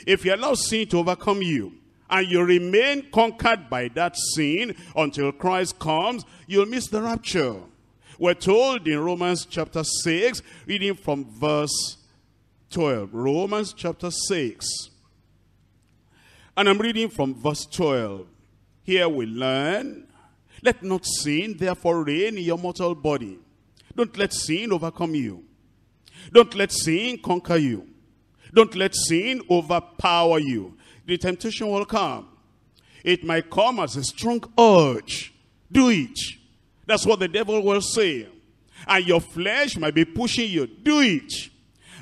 If you allow sin to overcome you, and you remain conquered by that sin until Christ comes, you'll miss the rapture. We're told in Romans chapter 6, reading from verse 12. Romans chapter 6. And I'm reading from verse 12. Here we learn, let not sin therefore reign in your mortal body. Don't let sin overcome you. Don't let sin conquer you. Don't let sin overpower you the temptation will come. It might come as a strong urge. Do it. That's what the devil will say. And your flesh might be pushing you. Do it.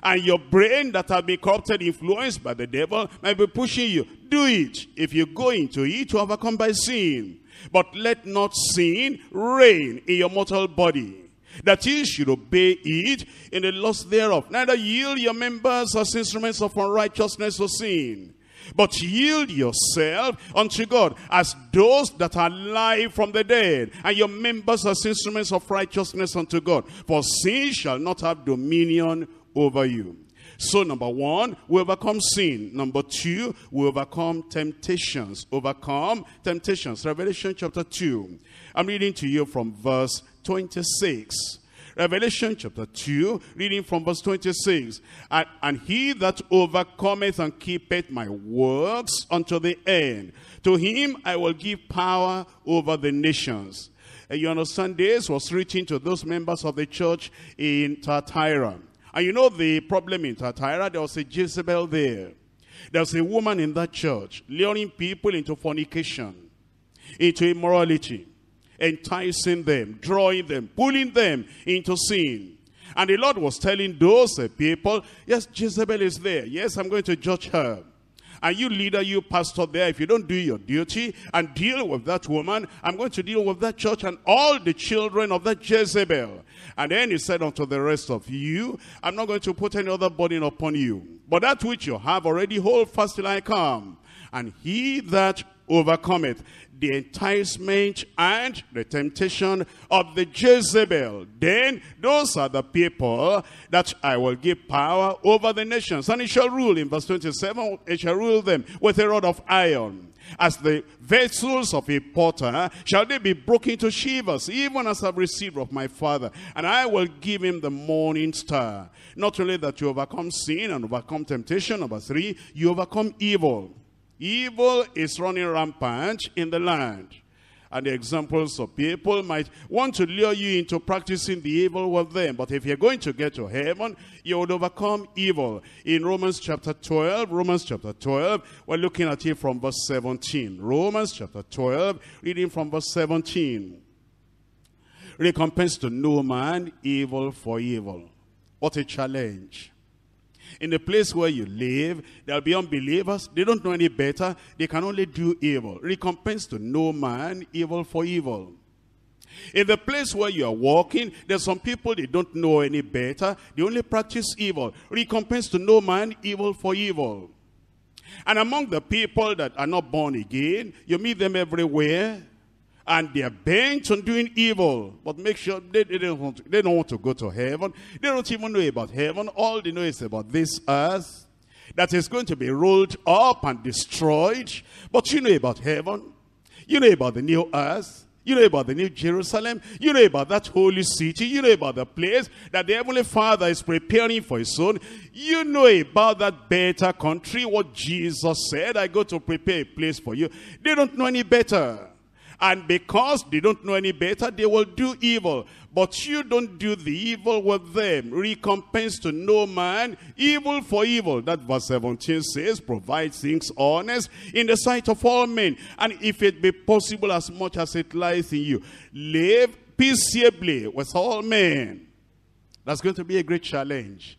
And your brain that has been corrupted, influenced by the devil, might be pushing you. Do it. If you go into it, to overcome by sin. But let not sin reign in your mortal body that ye should obey it in the lust thereof. Neither yield your members as instruments of unrighteousness or sin, but yield yourself unto God as those that are alive from the dead, and your members as instruments of righteousness unto God. For sin shall not have dominion over you. So number one, we overcome sin. Number two, we overcome temptations. Overcome temptations. Revelation chapter 2. I'm reading to you from verse 26. Revelation chapter 2, reading from verse 26. And, and he that overcometh and keepeth my works unto the end, to him I will give power over the nations. And you understand this was written to those members of the church in Thyatira. And you know the problem in Thyatira, there was a Jezebel there. There was a woman in that church luring people into fornication, into immorality enticing them, drawing them, pulling them into sin. And the Lord was telling those people, yes, Jezebel is there. Yes, I'm going to judge her. And you leader, you pastor there, if you don't do your duty and deal with that woman, I'm going to deal with that church and all the children of that Jezebel. And then he said unto the rest of you, I'm not going to put any other burden upon you. But that which you have already hold fast till I come. And he that overcometh the enticement and the temptation of the Jezebel. Then those are the people that I will give power over the nations. And he shall rule, in verse 27, he shall rule them with a rod of iron. As the vessels of a potter shall they be broken to shivers, even as I've received of my father. And I will give him the morning star. Not only that you overcome sin and overcome temptation, number three, you overcome evil. Evil is running rampant in the land. And the examples of people might want to lure you into practicing the evil with them. But if you're going to get to heaven, you would overcome evil. In Romans chapter 12, Romans chapter 12, we're looking at it from verse 17. Romans chapter 12, reading from verse 17. Recompense to no man evil for evil. What a challenge. In the place where you live, there'll be unbelievers. They don't know any better. They can only do evil. Recompense to no man, evil for evil. In the place where you are walking, there's some people, they don't know any better. They only practice evil. Recompense to no man, evil for evil. And among the people that are not born again, you meet them everywhere. And they are bent on doing evil. But make sure they, they, don't want to, they don't want to go to heaven. They don't even know about heaven. All they know is about this earth that is going to be rolled up and destroyed. But you know about heaven. You know about the new earth. You know about the New Jerusalem. You know about that holy city. You know about the place that the Heavenly Father is preparing for his son. You know about that better country, what Jesus said, I go to prepare a place for you. They don't know any better. And because they don't know any better, they will do evil. But you don't do the evil with them. Recompense to no man, evil for evil. That verse 17 says, provide things honest in the sight of all men. And if it be possible as much as it lies in you, live peaceably with all men. That's going to be a great challenge.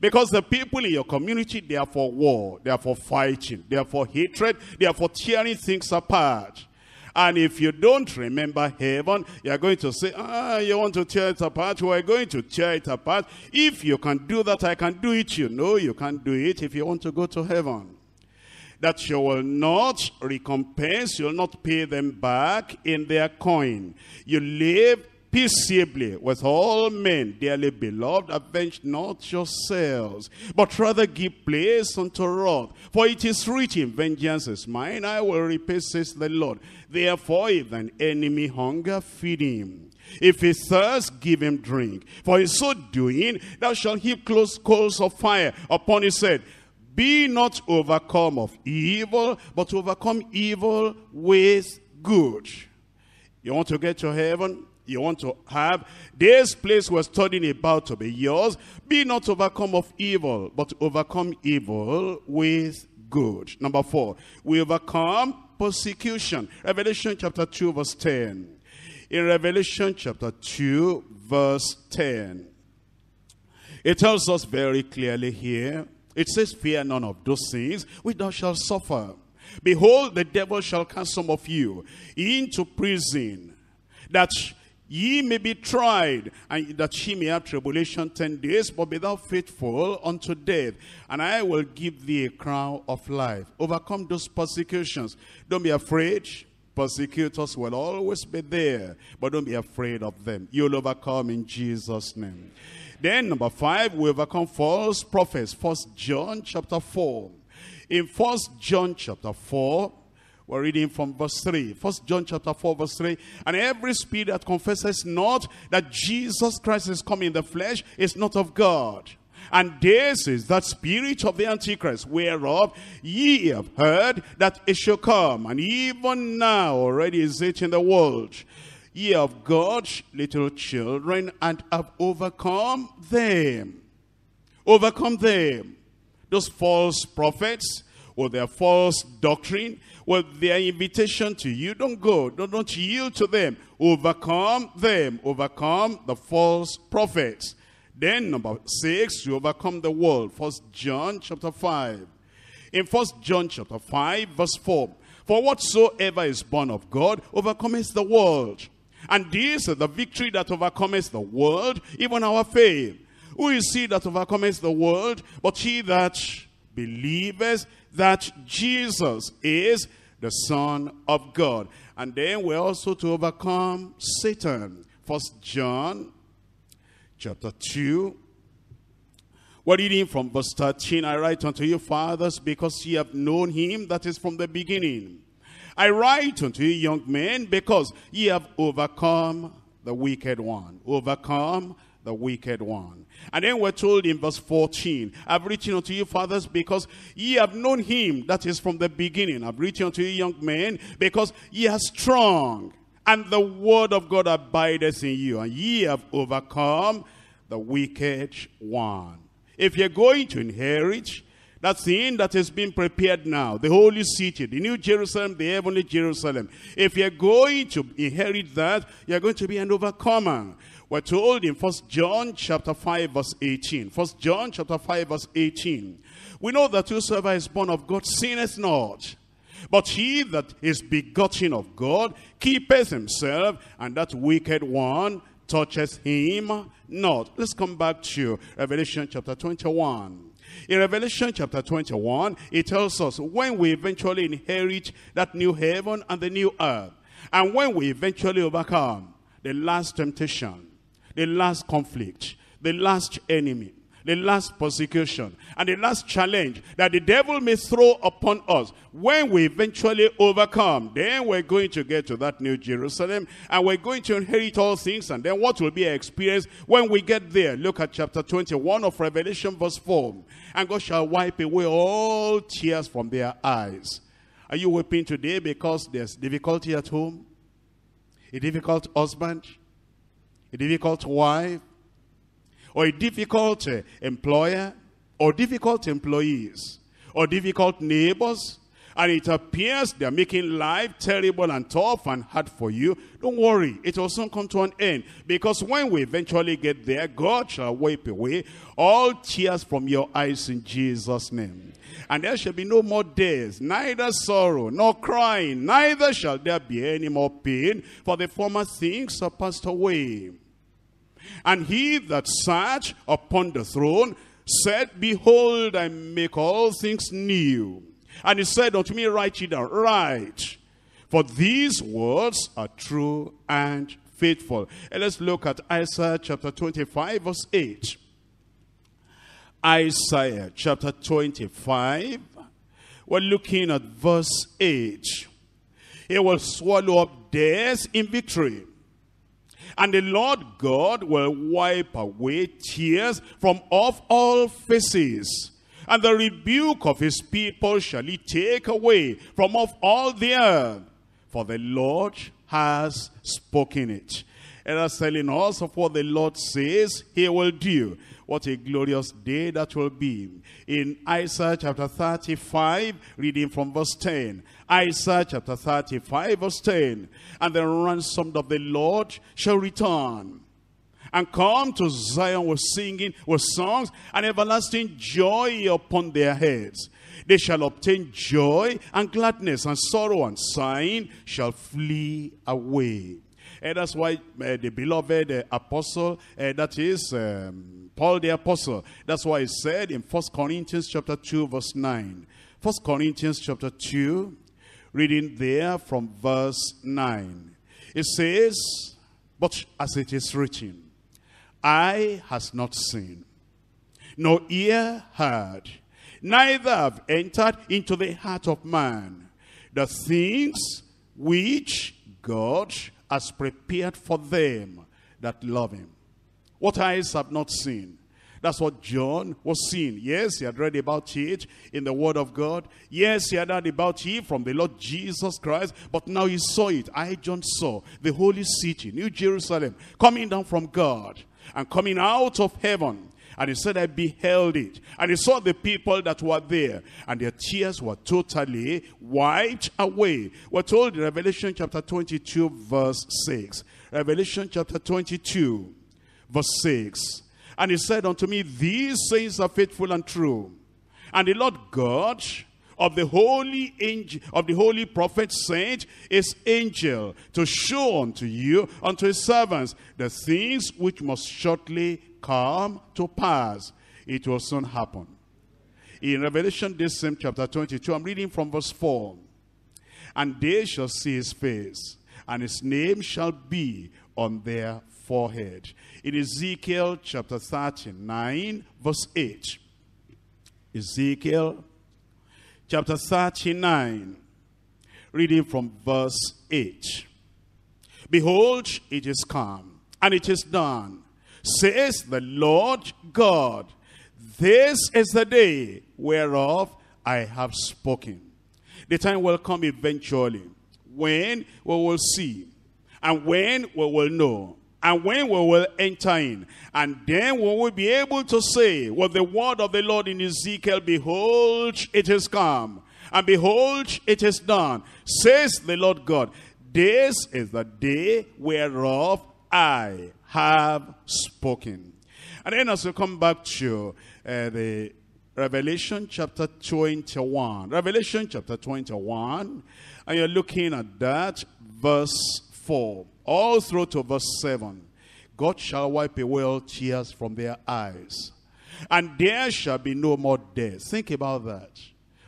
Because the people in your community, they are for war, they are for fighting, they are for hatred, they are for tearing things apart. And if you don't remember heaven, you're going to say, ah, you want to tear it apart? We're going to tear it apart. If you can do that, I can do it. You know you can't do it if you want to go to heaven. That you will not recompense, you'll not pay them back in their coin. You live peaceably with all men, dearly beloved, avenge not yourselves, but rather give place unto wrath. For it is written, vengeance is mine, I will repay, says the Lord. Therefore, if an enemy hunger, feed him. If he thirst, give him drink. For in so doing, thou shalt heap close coals of fire upon his head. Be not overcome of evil, but overcome evil with good. You want to get to heaven? You want to have this place we're studying about to be yours. Be not overcome of evil, but overcome evil with good. Number four, we overcome persecution. Revelation chapter 2 verse 10. In Revelation chapter 2 verse 10, it tells us very clearly here, it says, fear none of those things which thou shalt suffer. Behold, the devil shall cast some of you into prison, that ye may be tried, and that ye may have tribulation ten days, but be thou faithful unto death, and I will give thee a crown of life. Overcome those persecutions. Don't be afraid. Persecutors will always be there, but don't be afraid of them. You'll overcome in Jesus' name. Then number five, we overcome false prophets. First John chapter 4. In First John chapter 4, we're reading from verse 3. First John chapter 4 verse 3. And every spirit that confesses not that Jesus Christ is come in the flesh is not of God. And this is that spirit of the Antichrist, whereof ye have heard that it shall come. And even now already is it in the world. Ye have God, little children and have overcome them. Overcome them. Those false prophets with their false doctrine with their invitation to you. Don't go. Don't, don't yield to them. Overcome them. Overcome the false prophets. Then number six, you overcome the world. First John chapter 5. In First John chapter 5 verse 4. For whatsoever is born of God overcometh the world. And this is the victory that overcometh the world, even our faith. Who is he that overcometh the world? But he that believeth that Jesus is the Son of God. And then we're also to overcome Satan. First John chapter 2. We're reading from verse 13. I write unto you, fathers, because ye have known him that is from the beginning. I write unto you, young men, because ye have overcome the wicked one. Overcome the wicked one. And then we're told in verse 14, I've written unto you, fathers, because ye have known him that is from the beginning. I've written unto you, young men, because ye are strong, and the word of God abideth in you, and ye have overcome the wicked one. If you're going to inherit that thing that is being prepared now, the holy city, the new Jerusalem, the heavenly Jerusalem. If you're going to inherit that, you're going to be an overcomer. We're told in First John chapter 5 verse 18. First John chapter 5 verse 18. We know that whosoever is born of God sinneth not. But he that is begotten of God keepeth himself, and that wicked one touches him not. Let's come back to Revelation chapter 21. In Revelation chapter 21, it tells us when we eventually inherit that new heaven and the new earth, And when we eventually overcome the last temptation, the last conflict, the last enemy, the last persecution, and the last challenge that the devil may throw upon us. When we eventually overcome, then we're going to get to that new Jerusalem, and we're going to inherit all things, and then what will be our experience when we get there? Look at chapter 21 of Revelation verse 4. And God shall wipe away all tears from their eyes. Are you weeping today because there's difficulty at home? A difficult husband? A difficult wife? or a difficult uh, employer, or difficult employees, or difficult neighbors, and it appears they're making life terrible and tough and hard for you, don't worry, it will soon come to an end. Because when we eventually get there, God shall wipe away all tears from your eyes in Jesus' name. And there shall be no more death, neither sorrow, nor crying, neither shall there be any more pain, for the former things are passed away. And he that sat upon the throne said, Behold, I make all things new. And he said unto me, Write it down, write. For these words are true and faithful. And let's look at Isaiah chapter 25, verse 8. Isaiah chapter 25. We're looking at verse 8. He will swallow up death in victory. And the Lord God will wipe away tears from off all faces. And the rebuke of his people shall he take away from off all the earth. For the Lord has spoken it. And that's telling us of what the Lord says he will do. What a glorious day that will be. In Isaiah chapter 35, reading from verse 10. Isaiah chapter 35 verse 10. And the ransomed of the Lord shall return and come to Zion with singing, with songs, and everlasting joy upon their heads. They shall obtain joy and gladness, and sorrow and sighing shall flee away. And that's why uh, the beloved uh, apostle, uh, that is um, Paul the apostle, that's why he said in First Corinthians chapter 2 verse 9. First Corinthians chapter 2 Reading there from verse 9. It says, But as it is written, eye has not seen, nor ear heard, neither have entered into the heart of man the things which God has prepared for them that love him. What eyes have not seen, that's what John was seeing. Yes, he had read about it in the word of God. Yes, he had heard about it from the Lord Jesus Christ. But now he saw it. I, John, saw the holy city, New Jerusalem, coming down from God and coming out of heaven. And he said, I beheld it. And he saw the people that were there. And their tears were totally wiped away. We're told in Revelation chapter 22, verse 6. Revelation chapter 22, verse 6. And he said unto me, These sayings are faithful and true. And the Lord God of the holy angel of the holy prophet sent his angel to show unto you, unto his servants, the things which must shortly come to pass. It will soon happen. In Revelation, this same chapter 22, I'm reading from verse 4. And they shall see his face, and his name shall be on their forehead. In Ezekiel chapter 39, verse 8. Ezekiel chapter 39, reading from verse 8. Behold, it is come, and it is done, says the Lord God. This is the day whereof I have spoken. The time will come eventually when we will see and when we will know and when we will enter in. And then we will be able to say with the word of the Lord in Ezekiel, Behold, it is come. And behold, it is done. Says the Lord God, This is the day whereof I have spoken. And then as we come back to uh, the Revelation chapter 21. Revelation chapter 21. And you're looking at that verse 4 all through to verse 7. God shall wipe away all tears from their eyes. And there shall be no more death. Think about that.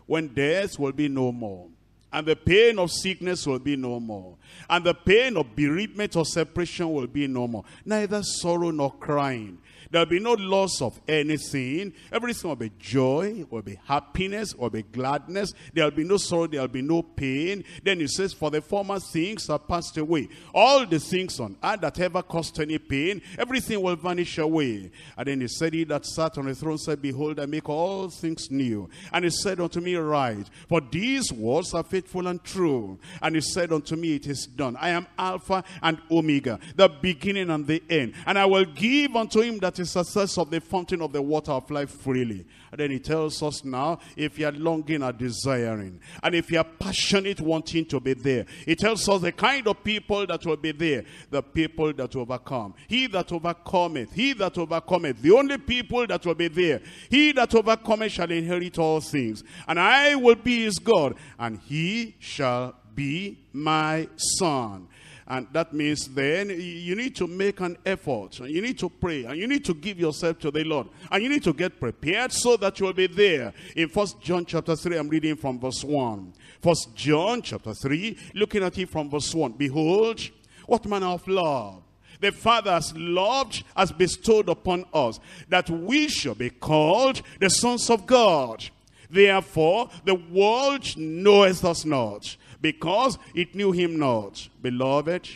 When death will be no more. And the pain of sickness will be no more. And the pain of bereavement or separation will be no more. Neither sorrow nor crying. There'll be no loss of anything. Everything will be joy, will be happiness, will be gladness. There'll be no sorrow, there'll be no pain. Then he says, for the former things are passed away. All the things on earth that ever caused any pain, everything will vanish away. And then he said, he that sat on the throne said, behold, I make all things new. And he said unto me, write, for these words are faithful and true. And he said unto me, it is done. I am Alpha and Omega, the beginning and the end. And I will give unto him that is success of the fountain of the water of life freely. And then he tells us now, if you are longing or desiring, and if you are passionate wanting to be there, he tells us the kind of people that will be there, the people that overcome. He that overcometh, he that overcometh, the only people that will be there. He that overcometh shall inherit all things. And I will be his God, and he shall be my son. And that means then you need to make an effort. And you need to pray. And you need to give yourself to the Lord. And you need to get prepared so that you will be there. In First John chapter 3, I'm reading from verse 1. First John chapter 3, looking at it from verse 1. Behold, what manner of love the Father has loved, has bestowed upon us, that we shall be called the sons of God. Therefore, the world knoweth us not, because it knew him not. Beloved,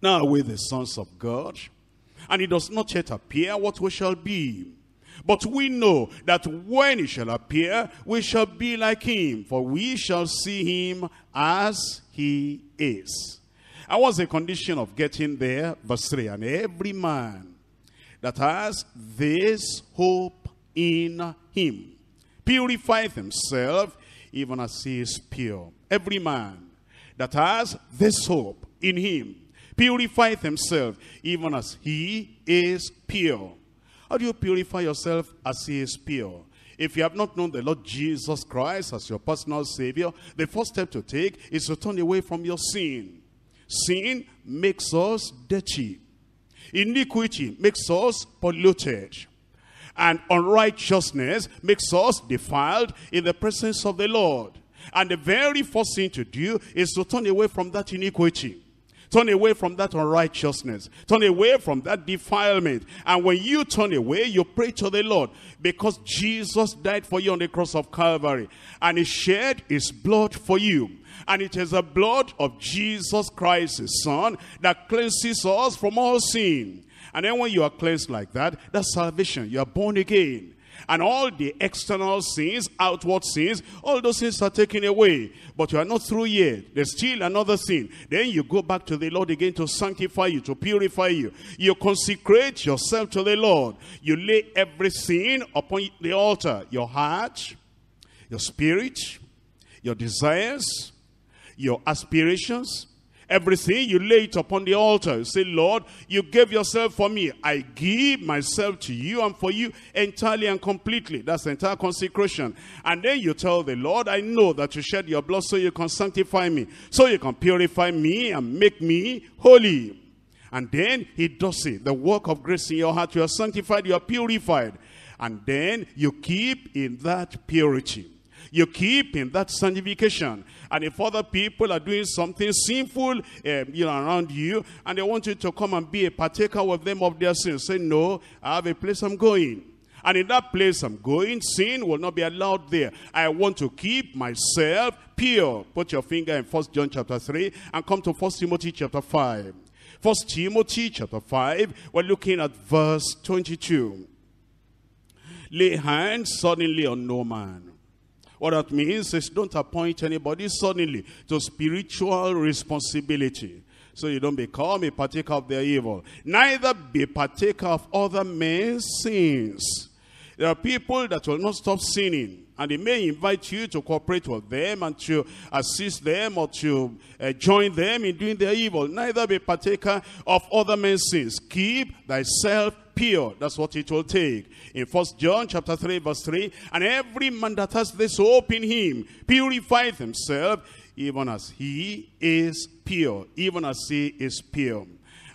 now we the sons of God, and it does not yet appear what we shall be. But we know that when he shall appear, we shall be like him, for we shall see him as he is. And what's the condition of getting there? Verse 3, and every man that has this hope in him purifieth himself even as he is pure. Every man that has this hope in him purifieth himself even as he is pure. How do you purify yourself as he is pure? If you have not known the Lord Jesus Christ as your personal Savior, the first step to take is to turn away from your sin. Sin makes us dirty. Iniquity makes us polluted. And unrighteousness makes us defiled in the presence of the Lord. And the very first thing to do is to turn away from that iniquity. Turn away from that unrighteousness. Turn away from that defilement. And when you turn away, you pray to the Lord. Because Jesus died for you on the cross of Calvary. And he shed his blood for you. And it is the blood of Jesus Christ, his son, that cleanses us from all sin. And then when you are cleansed like that, that's salvation. You are born again. And all the external sins, outward sins, all those sins are taken away. But you are not through yet. There's still another sin. Then you go back to the Lord again to sanctify you, to purify you. You consecrate yourself to the Lord. You lay every sin upon the altar. Your heart, your spirit, your desires, your aspirations, Everything, you lay it upon the altar. You say, Lord, you gave yourself for me. I give myself to you and for you entirely and completely. That's the entire consecration. And then you tell the Lord, I know that you shed your blood so you can sanctify me. So you can purify me and make me holy. And then he does it. The work of grace in your heart. You are sanctified, you are purified. And then you keep in that purity. You keep in that sanctification. And if other people are doing something sinful um, you know, around you, and they want you to come and be a partaker with them of their sins, say, no, I have a place I'm going. And in that place I'm going, sin will not be allowed there. I want to keep myself pure. Put your finger in First John chapter 3 and come to First Timothy chapter 5. First Timothy chapter 5, we're looking at verse 22. Lay hands suddenly on no man what that means is don't appoint anybody suddenly to spiritual responsibility. So you don't become a partaker of their evil. Neither be partaker of other men's sins. There are people that will not stop sinning. And they may invite you to cooperate with them and to assist them or to uh, join them in doing their evil. Neither be partaker of other men's sins. Keep thyself pure. That's what it will take. In First John chapter 3 verse 3, and every man that has this hope in him purifieth himself even as he is pure. Even as he is pure.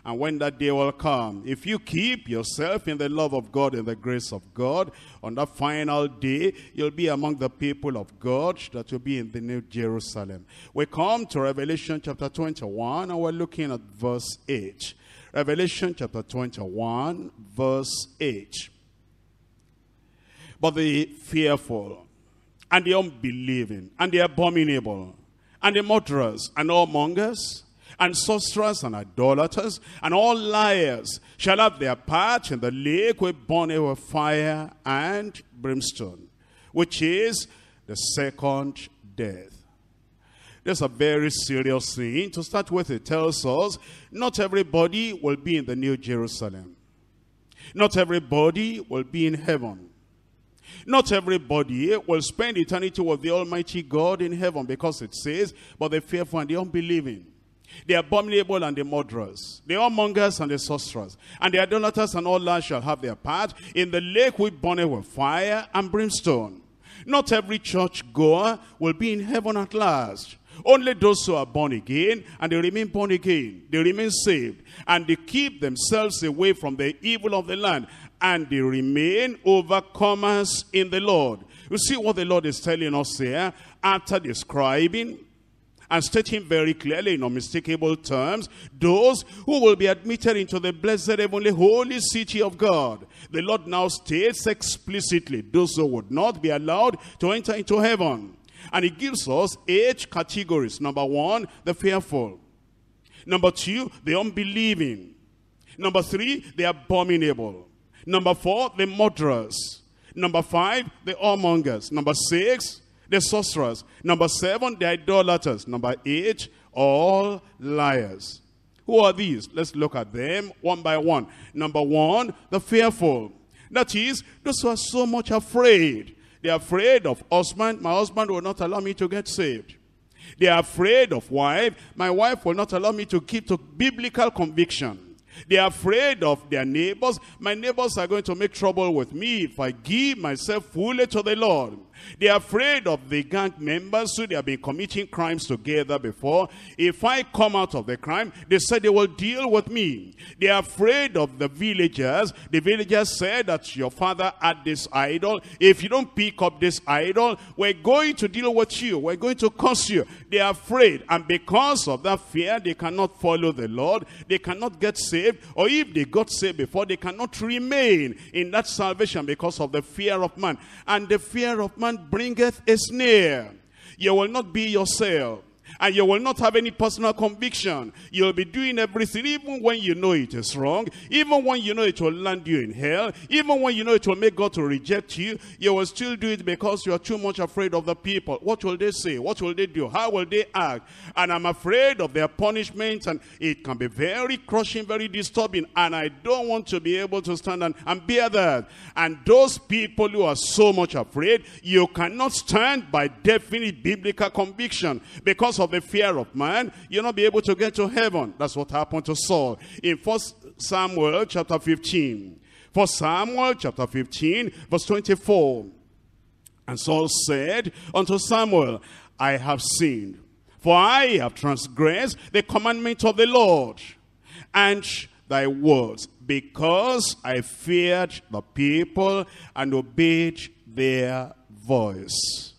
And when that day will come, if you keep yourself in the love of God and the grace of God, on that final day, you'll be among the people of God that will be in the New Jerusalem. We come to Revelation chapter 21 and we're looking at verse 8. Revelation chapter 21, verse 8. But the fearful, and the unbelieving, and the abominable, and the murderers, and whoremongers, and sorcerers and idolaters and all liars shall have their part in the lake with burning with fire and brimstone, which is the second death. There's a very serious thing. To start with, it tells us not everybody will be in the New Jerusalem. Not everybody will be in heaven. Not everybody will spend eternity with the Almighty God in heaven because it says, but the fearful and the unbelieving the abominable and the murderers, the whoremongers and the sorcerers, and the idolaters and all that shall have their part in the lake which burneth with fire and brimstone. Not every church goer will be in heaven at last. Only those who are born again, and they remain born again, they remain saved, and they keep themselves away from the evil of the land, and they remain overcomers in the Lord. You see what the Lord is telling us here after describing and stating very clearly in unmistakable terms, those who will be admitted into the blessed heavenly holy city of God. The Lord now states explicitly those who would not be allowed to enter into heaven. And he gives us eight categories. Number one, the fearful. Number two, the unbelieving. Number three, the abominable. Number four, the murderers. Number five, the whoremongers. Number six, the sorcerers. Number seven, the idolaters. Number eight, all liars. Who are these? Let's look at them one by one. Number one, the fearful. That is, those who are so much afraid. They're afraid of husband. My husband will not allow me to get saved. They are afraid of wife. My wife will not allow me to keep to biblical conviction. They are afraid of their neighbors. My neighbors are going to make trouble with me if I give myself fully to the Lord. They are afraid of the gang members who they have been committing crimes together before. If I come out of the crime, they said they will deal with me. They are afraid of the villagers. The villagers said that your father had this idol. If you don't pick up this idol, we're going to deal with you. We're going to curse you. They are afraid. And because of that fear, they cannot follow the Lord. They cannot get saved. Or if they got saved before, they cannot remain in that salvation because of the fear of man. And the fear of man man bringeth a snare. You will not be yourself and you will not have any personal conviction. You'll be doing everything even when you know it is wrong, even when you know it will land you in hell, even when you know it will make God to reject you, you will still do it because you are too much afraid of the people. What will they say? What will they do? How will they act? And I'm afraid of their punishment and it can be very crushing, very disturbing and I don't want to be able to stand and, and bear that. And those people who are so much afraid, you cannot stand by definite biblical conviction because of the fear of man, you'll not be able to get to heaven. That's what happened to Saul. In First Samuel chapter 15. First Samuel chapter 15, verse 24. And Saul said unto Samuel, I have sinned, for I have transgressed the commandment of the Lord and thy words, because I feared the people and obeyed their voice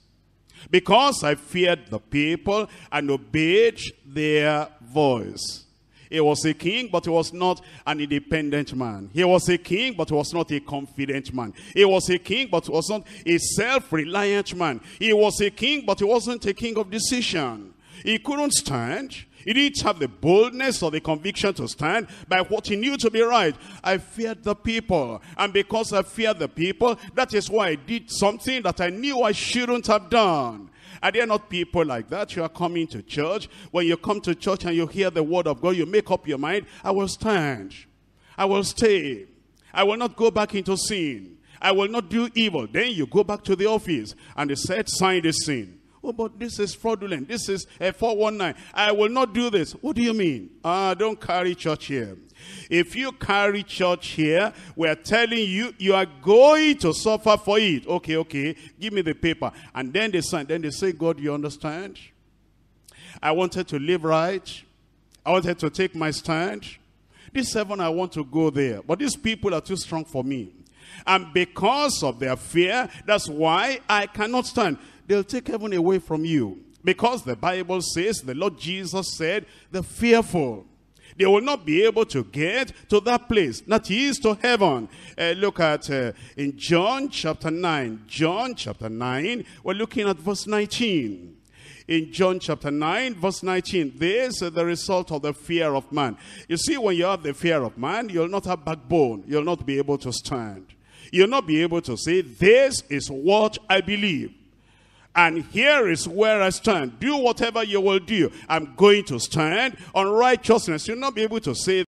because I feared the people and obeyed their voice. He was a king, but he was not an independent man. He was a king, but he was not a confident man. He was a king, but he was not a self-reliant man. He was a king, but he wasn't a king of decision. He couldn't stand. He didn't have the boldness or the conviction to stand by what he knew to be right. I feared the people. And because I feared the people, that is why I did something that I knew I shouldn't have done. Are there not people like that? You are coming to church. When you come to church and you hear the word of God, you make up your mind, I will stand. I will stay. I will not go back into sin. I will not do evil. Then you go back to the office and they said, sign this sin. Oh, but this is fraudulent. This is a 419. I will not do this. What do you mean? Ah, don't carry church here. If you carry church here, we're telling you, you are going to suffer for it. Okay, okay, give me the paper. And then they sign. Then they say, God, you understand? I wanted to live right. I wanted to take my stand. This heaven, I want to go there. But these people are too strong for me. And because of their fear, that's why I cannot stand. They'll take heaven away from you. Because the Bible says, the Lord Jesus said, the fearful. They will not be able to get to that place, not is to heaven. Uh, look at uh, in John chapter 9. John chapter 9, we're looking at verse 19 in John chapter 9, verse 19. This is the result of the fear of man. You see, when you have the fear of man, you'll not have backbone. You'll not be able to stand. You'll not be able to say, this is what I believe. And here is where I stand. Do whatever you will do. I'm going to stand on righteousness. You'll not be able to say